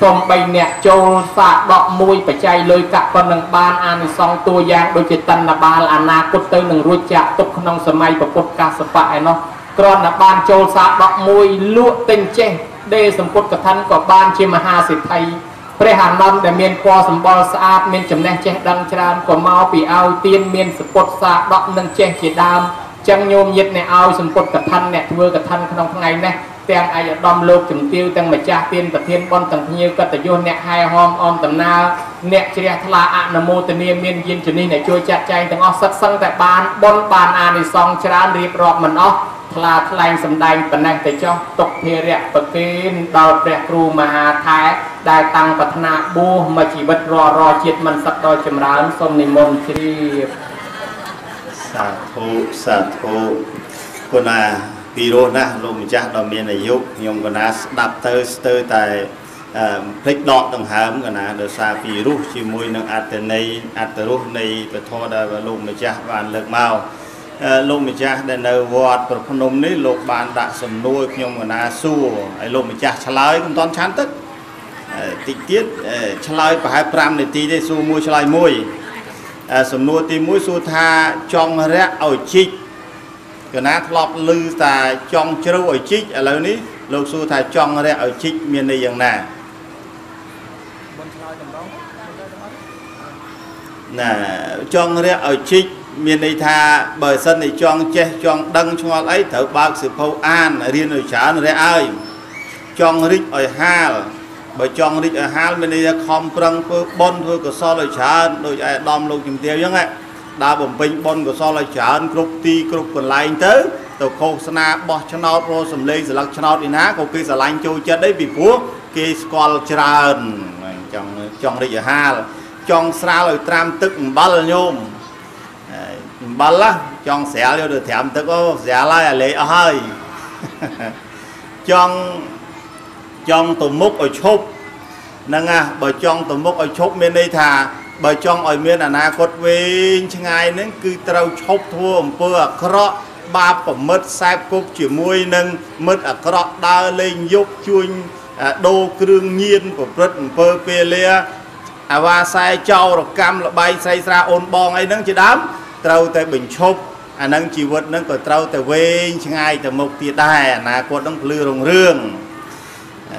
សូមបីអ្នកចូលសាកដកមួយបច្ច័យលុយកាក់ប៉ុណ្ណឹងបានអានិសង្សតួយ៉ាងដូចជាតណ្ណបាលអនាគតទៅនឹងរួចចាក់ទុកក្នុងសម័យពុទ្ធកាសបៈឯណោះគ្រាន់តែបានចូលសាកដកមួយលក់ទិញចេះ ដេសម្ពុតកថាក៏បានជាមហាសិទ្ធិព្រះអានន្ទដែលមានពណ៌សម្បុរស្អាតមានចំណេះចេះដឹងច្រើនក៏មកពីឲ្យទៀនមានសពុតសាដកនឹងចេះជាដើមចឹងញោមញាតអ្នកឲ្យសម្ពុតកថាអ្នកធ្វើកថាក្នុងថ្ងៃនេះទាំងអាយឧត្តមលោកជំទាវទាំងម្ចាស់ទានប្រធានបនទាំងភ្ញៀវកតញ្ញុអ្នកហែហមអមដំណើរអ្នកជ្រះថ្លាអនុមោទនាមានយានជំនិះអ្នកជួយចាត់ចែងទាំងអស់សិតសឹងតែបានបនបានអានិសង្សច្រើនរៀបរាប់មិនអស់ ថ្លាថ្លែងសម្ដែងប៉ុណ្ណេះទៅចុះទុកភារៈប្រគេនដល់ព្រះគ្រូមហាថែដែលតាំងប្រាថ្នាបួសមកជីវិតររជាតិមិនសឹកដល់ចម្រើនសូមនិមន្តជ្រាបសាធុសាធុគុណាពីរោះណាស់លោកម្ចាស់ដ៏មានអាយុខ្ញុំកណាស្ដាប់ទៅស្ទើរតែភ្លេចដកដង្ហើមកណាដោយសារពីរោះជាមួយនឹងអត្តន័យអត្តរសនៃពធដែលលោកម្ចាស់បានលើកមក លោកម្ចាស់ដែលនៅវត្តប្រភ្នំនេះលោកបានដាក់សំណួរខ្ញុំកណាសួរហើយលោកម្ចាស់ឆ្លើយមិនតាន់ឆានទឹកតិចទៀតឆ្លើយប្រហែល5នាទីទេសួរមួយឆ្លើយមួយសំណួរទី1សួរថាចង់រាក់ឲ្យជីកកណាធ្លាប់ឮតែចង់ជ្រៅឲ្យជីកឥឡូវនេះលោកសួរថាចង់រាក់ឲ្យជីកមានន័យយ៉ាងណាណាចង់រាក់ឲ្យជីក មានន័យថាបើសិនតែចង់ចេះចង់ដឹងឆ្ងល់អីត្រូវបើកសិភៅអានរៀនឲ្យច្រើនរះឲ្យចង់រិចឲ្យហាលបើចង់រិចឲ្យហាលមានន័យថាខំប្រឹងធ្វើបុណ្យធ្វើកុសលឲ្យច្រើនដូចឯដំលោកជំទាវអញ្ចឹងដើរបំពេញបុណ្យកុសលឲ្យច្រើនគ្រប់ទីគ្រប់កន្លែងទៅទៅឃោសនាបោះឆ្នោតរសំលេងស្លឹកឆ្នោតឯណាក៏គេស្រឡាញ់ចូលចិត្តអីពីព្រោះគេស្គាល់ច្រើនចង់ចង់រិចឲ្យហាលចង់ស្រាលឲ្យត្រាំទឹកអំបិលញោម អំបិលចង់ស្រាលយកទៅត្រាំទឹកអូស្រាលហើយអាលេអស់ហើយចង់ចង់ទៅមុខឲ្យឈប់ហ្នឹងណាបើចង់ទៅមុខឲ្យឈប់មានន័យថាបើចង់ឲ្យមានអនាគតវែងឆ្ងាយហ្នឹងគឺត្រូវឈប់ធ្វើអំពើអាក្រក់បាបប្រមិតសែបគប់ជាមួយនឹងមិត្តអាក្រក់ដើរលេងយប់ជួញដូរគ្រឿងញៀនប្រព្រឹត្តអំពើពេលលាអាវ៉ាសែចោរកម្មលបាយស្រីស្រាអូនបងអីហ្នឹងជាដើម ត្រូវតែបញ្ឈប់អាហ្នឹងជីវិតហ្នឹងក៏ត្រូវតែវែងឆ្ងាយទៅមុខទៀតដែរអនាគតហ្នឹងភ្លឺរុងរឿង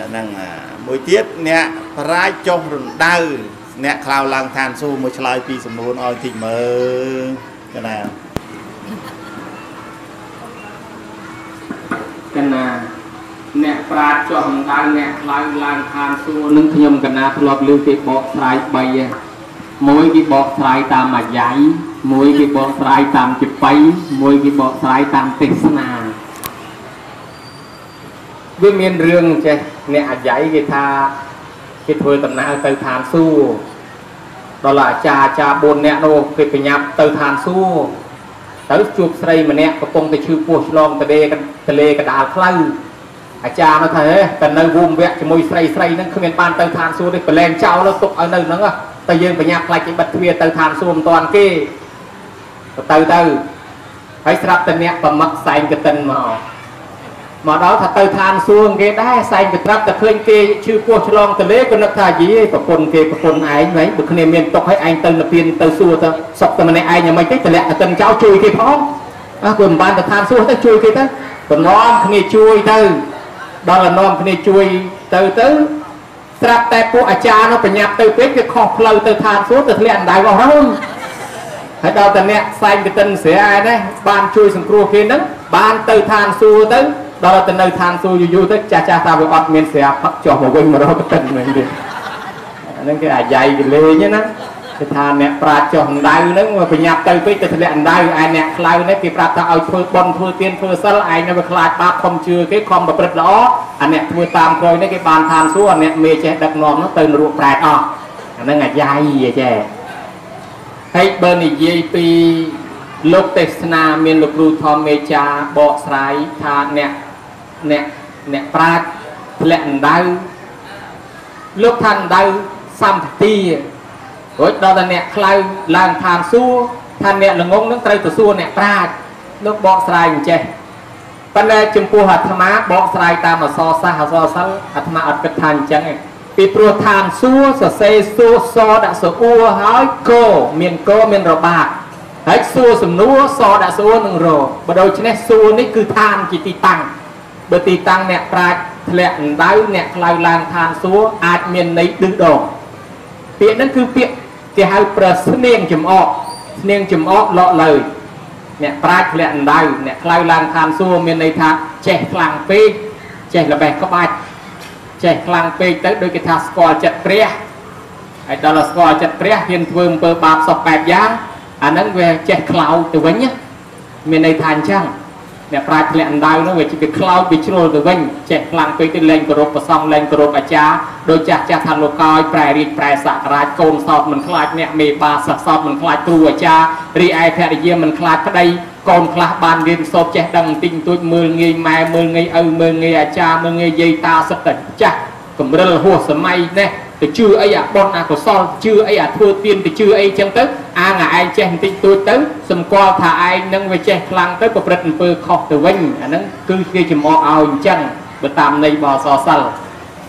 ហ្នឹងមួយទៀតអ្នកប្រាជ្ញចុះរណ្ដៅអ្នកខ្លៅឡើងឋានសួគ៌មួយឆ្លើយពីសំណួរឲ្យតិចមើលកណាកណាអ្នកប្រាជ្ញចុះរណ្ដៅអ្នកខ្លៅឡើងឋានសួគ៌នឹងខ្ញុំកណាធ្លាប់លើគេបកស្រាយ3ហ្នឹងមួយគេបកស្រាយតាមអាយ៉ៃ មួយគេបកស្រាយតាមចិបៃមួយគេបកស្រាយតាមទេសនាវាមានរឿងចេះអ្នកអាយ៉ៃគេថាគេធ្វើដំណើរទៅឋានសួគ៌ដល់អាចារ្យអាចារ្យ4នាក់នោះគេបញ្ញាប់ទៅឋានសួគ៌ទៅជួបស្រីម្នាក់កំពុងតែឈឺពោះឆ្លងទលេទលេកដាលផ្លូវអាចារ្យនោះថាហេតែនៅវុំវៈជាមួយស្រីស្រីហ្នឹងគ្មានបានទៅឋានសួគ៌ទេប្រឡែងចោលទុកឲ្យនៅហ្នឹងតែយើងបញ្ញាប់ខ្លាចគេបិទទ្វារទៅឋានសួគ៌មិនតាន់គេ ទៅទៅហើយស្រាប់តែអ្នកប្រមឹកសែងកតិនមកមកដល់ថាទៅឋានសួគ៌គេដែរសែងកត្រាប់តែឃើញគេឈឺពោះឆ្លងទលេក៏នឹកថាយីប្រពន្ធគេប្រពន្ធឯងវិញបើគ្នាមានទុកឲ្យឯងទៅនិព្វានទៅសួគ៌ទៅសុកតែម្នាក់ឯងយ៉ាងម៉េចទេតម្លាក់កតិនចោលជួយគេផងអើគឺមិនបានទៅឋានសួគ៌ទៅជួយគេទៅបំណងគ្នាជួយទៅដល់រនាំគ្នាជួយទៅទៅស្រាប់តែពួកអាចារ្យនោះបញ្ញាប់ទៅពេកវាខុសផ្លូវទៅឋានសួគ៌ទៅធ្លាក់អណ្ដៅអស់ហើយ ហើយដល់តែអ្នកសែងកតិនស្រាឯនេះបានជួយសង្គ្រោះគេហ្នឹងបានទៅឋានសួគ៌ទៅដល់ទៅនៅឋានសួគ៌យូរយូរទៅចាស់ចាស់ថាវាអត់មានស្រាផឹកចុះមកវិញមករកកតិនមែនទេហ្នឹងគេអាយ៉ៃគេលេងណាគេថាអ្នកប្រាជ្ញចុះអណ្ដៅហ្នឹងបញ្ញាប់ទៅពេកទៅធ្លាក់អណ្ដៅឯអ្នកខ្លៅនេះគេប្រាប់ថាឲ្យធ្វើបន់ធ្វើទានធ្វើសិលឯងនៅវាខ្លាចបាបខំជឿគេខំប្រព្រឹត្តល្អអាអ្នកធ្វើតាមក្រោយនេះគេបានឋានសួគ៌អាអ្នកមេចេះដឹកនាំនោះទៅនរកប្រែតអស់អាហ្នឹងអាយ៉ៃចេះ ហើយបើនិយាយពីលោកទេសនាមានលោកគ្រូធម្មមេចាបកស្រាយថាអ្នកអ្នកអ្នកប្រាជ្ញធ្លាក់អណ្ដៅលោកថាអណ្ដៅសម្បទារួចដល់តែអ្នកខ្លៅឡើងឋានសួគ៌ថាអ្នកល្ងងនឹងត្រូវទៅសួរអ្នកប្រាជ្ញលោកបកស្រាយអញ្ចេះប៉ុន្តែចំពោះអាត្មាបកស្រាយតាមអសរសាស្ត្រអសរសិល្ប៍អាត្មាអត់គិតថាអញ្ចឹងទេ ពីព្រោះឋានសួគ៌សរសេរសួរសដាក់សអួរហើយកមានកមានរបាក់ហើយសួរសំណួរសដាក់សួរនឹងរបើដូច្នេះសួរនេះគឺឋានជាទីតាំងបើទីតាំងអ្នកប្រាជ្ញធ្លាក់អណ្ដៅអ្នកខ្លៅឡើងឋានសួគ៌អាចមានន័យឌឺដងពាក្យហ្នឹងគឺពាក្យគេហៅប្រស្នៀងចំអកស្នៀងចំអកលក់លើអ្នកប្រាជ្ញធ្លាក់អណ្ដៅអ្នកខ្លៅឡើងឋានសួគ៌មានន័យថាចេះខ្លាំងពេកចេះល្បេះក្បាច់ ចេះខ្លាំងពេកទៅដូចគេថាស្គាល់ចិត្តព្រះហើយដល់ស្គាល់ចិត្តព្រះហ៊ានធ្វើអំពើបាបសពបែបយ៉ាងអាហ្នឹងវាចេះខ្លោចទៅវិញមានន័យថាអញ្ចឹងអ្នកប្រាជ្ញធ្លាក់អណ្ដៅនោះវាជាវាខ្លោចវាជ្រុលទៅវិញចេះខ្លាំងពេកទៅលែងគោរពប្រសងលែងគោរពអាចារ្យដោយចាស់ចាស់ថាលោកកោយប្រែរាជប្រែសក្រាចកូនសោតមិនខ្លាចអ្នកមេបាសិស្សសោតមិនខ្លាចគ្រូអាចារ្យរីឯភរិយាមិនខ្លាចប្តី កូនខ្លះបានរៀនសូត្រចេះដឹងបន្តិចបន្តួចមើលងាយម៉ែមើលងាយឪមើលងាយអាចារ្យមើលងាយយាយតាសិតតែចាស់កម្រិលហួសសម័យនេះទៅជឿអីអាប៉ុនអាកុសលជឿអីអាធ្វើទៀនទៅជឿអីចឹងទៅអាងឯងចេះបន្តិចតួចទៅសម្គាល់ថាឯងនឹងវាចេះខ្លាំងទៅប្រព្រឹត្តអំពើខុសទៅវិញអាហ្នឹងគឺគេចំអកឲ្យអញ្ចឹងបើតាមន័យបសសិល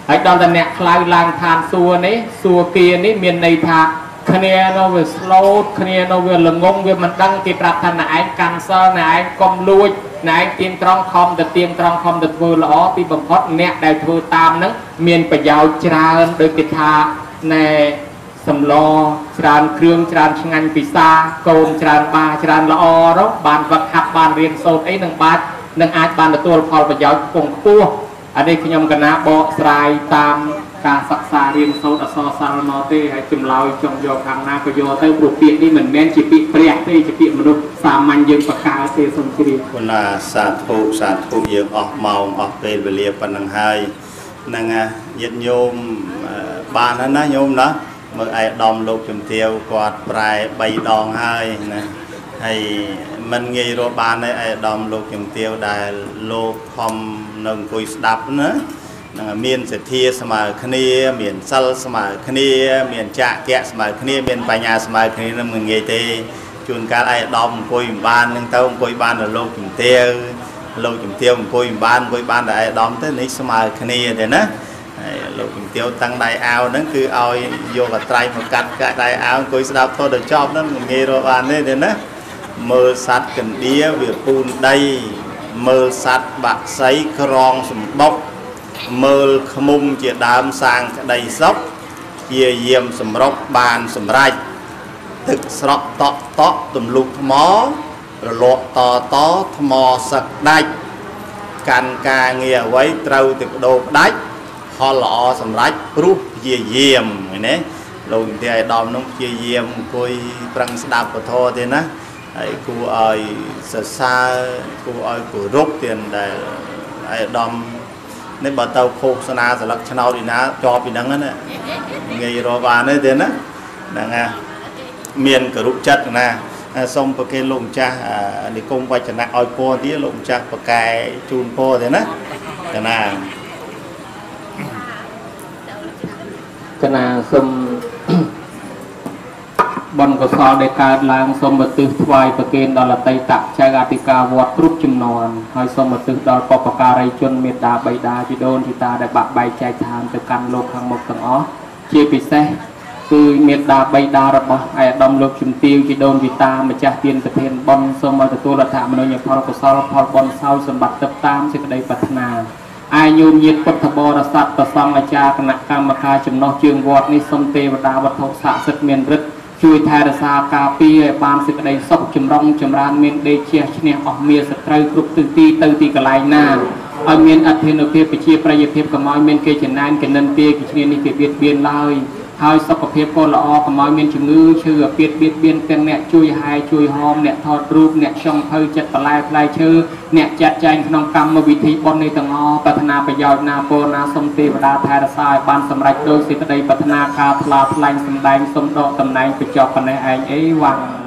ហើយដល់តែអ្នកខ្លៅឡើងឋានសួគ៌នេះសួគ៌គានេះមានន័យថា គ្នានៅវាស្លូតគ្នានៅវាល្ងងវាមិនដឹងគេប្រាប់ថាណែឯងកាន់សិលណែឯងកុំលួចណែឯងទៀងត្រង់ខំទៅទៀងត្រង់ខំទៅធ្វើល្អពីបំផុតអ្នកដែលធ្វើតាមនឹងមានប្រយោជន៍ច្រើនដោយគេថាណែសម្លច្រើនគ្រឿងច្រើនឆ្ងាញ់ពិសាកូនច្រើនបាច្រើនល្អទៅបានវឹកហាត់បានរៀនសូត្រអីនឹងបាទនឹងអាចបានទទួលផលប្រយោជន៍ខ្ពង់ខ្ពស់អានេះខ្ញុំកណាបកស្រាយតាម ការសិក្សារៀនសូត្រអក្សរសាស្ត្រមកទេហើយចម្លើយចង់យកខាងណាក៏យកទៅព្រោះពាក្យនេះមិនមែនជាពាក្យព្រះទេជាពាក្យមនុស្សសាមញ្ញយើងបកកើតទេសូមជ្រាបគុណណាសាធុសាធុយើងអស់ម៉ោងអស់ពេលវេលាប៉ុណ្ណឹងហើយហ្នឹងញាតិញោមបានហើយណាញោមណាមើលឯកឧត្តមលោកជំទាវគាត់ប្រែ3ដងហើយណាហើយมันងាយរកបានទេឯកឧត្តមលោកជំទាវដែលលោកខំនៅអង្គុយស្ដាប់ណានឹង មានសទ្ធាស្មើគ្នា មានសិលស្មើគ្នា មានចាក់កៈស្មើគ្នាមានបញ្ញាស្មើគ្នានឹងមិនងាយទេជួនកាលឯកឧត្តមអង្គុយមិនបាននឹងទៅអង្គុយបានដល់លោកជំទាវលោកជំទាវអង្គុយមិនបានអង្គុយបានដល់ឯកឧត្តមទៅនេះស្មើគ្នាទេណាហើយ លោកជំទាវតាំងដៃអាវហ្នឹងគឺឲ្យយកកត្រៃមកកាត់កាត់ដៃអាវអង្គុយស្ដាប់ធម៌ដល់ចប់ហ្នឹងមិនងាយរកបានទេទេណាមើលសัตว์កណ្ដៀវាពូនដីមើលសัตว์បាក់សីក្រងសម្បុក មើលខ្មុំជាដើមសាងក្តីសុខជាយាមសម្រុកបានសម្រេចទឹកស្រក់តក់តក់ទម្លុះថ្មរលកតតថ្មសឹកដាច់កាន់ការងារអ្វីត្រូវទៅបដូរផ្ដាច់ផលល្អសម្រេចព្រោះព្យាយាមឃើញទេលោកនិយាយឲ្យដំនោះព្យាយាមអង្គុយប្រឹងស្ដាប់ពធទេណាហើយគួរឲ្យសរសើរគួរឲ្យគោរពទៀតដែលអាយដំ នេះបើទៅឃោសនាស្លឹកឆ្នោតឯណាជាប់ពីហ្នឹងណាងាយរកបានទេណាហ្នឹងណាមានគរុចិត្តណាសូមប្រគេនលោកម្ចាស់និគមវចនៈឲ្យពរទៀតលោកម្ចាស់ប្រកែជូនពរទេណាកណាកណាសូម បុណ្យកុសលដែលកើតឡើងសូមឧទ្ទិសថ្វាយប្រគេនដល់អតីតចៅអធិការវត្តគ្រប់ចំនួនហើយសូមឧទ្ទិសដល់បព្វការីជនមេត្តាបិតាជីដូនជីតាដែលបាក់បែកចែកឋានទៅកាន់លោកខាងមុខទាំងអស់ជាពិសេសគឺមេត្តាបិតារបស់ឯកឧត្តមលោកជំទាវជីដូនជីតាម្ចាស់ទានប្រធានបុណ្យសូមឲ្យទទួលអត្ថមនោញផលកុសលផលបុណ្យសោយសម្បត្តិទឹកតាមសេចក្តីប្រាថ្នាអាយញោមញាតពុទ្ធបរិស័ទប្រសង់អាចារ្យគណៈកម្មការចំណោះជើងវត្តនេះសូមទេវតាវត្ថុស័ក្តិសិទ្ធិមានឫទ្ធិ ជួយថែរក្សាការពារឲ្យបានសេចក្តីសុខចម្រុងចម្រើនមានដេកជះឈ្នះអស់មាសត្រូវគ្រប់ទិសទីទៅទីកន្លែងណាឲ្យមានអធិនុភាពពជាប្រយោជន៍ភាពកុំឲ្យមានគេចំណានកិនិនពាគេឈ្នះនេះគេបៀតបៀនឡើយ ហើយសុខភាពក៏ល្អកុំឲ្យមានជំងឺឈឺអាពាតបៀតបៀនទាំងអ្នកជួយហាយជួយហោមអ្នកថតរូបអ្នកចង់ភៅចិត្តបន្លែផ្លែឈើអ្នកចាត់ចែងក្នុងកម្មវិធីបុណ្យនេះទាំងអស់ប្រាថ្នាប្រយោជន៍ណាពោណាសុំទេវតាថែរក្សាឲ្យបានសម្រេចដោយសេចក្តីប្រាថ្នាការថ្លាថ្លែងសម្ដែងសុំដកតំណែងបញ្ចប់ប៉ុណ្ណេះឯងអីវ៉ាន់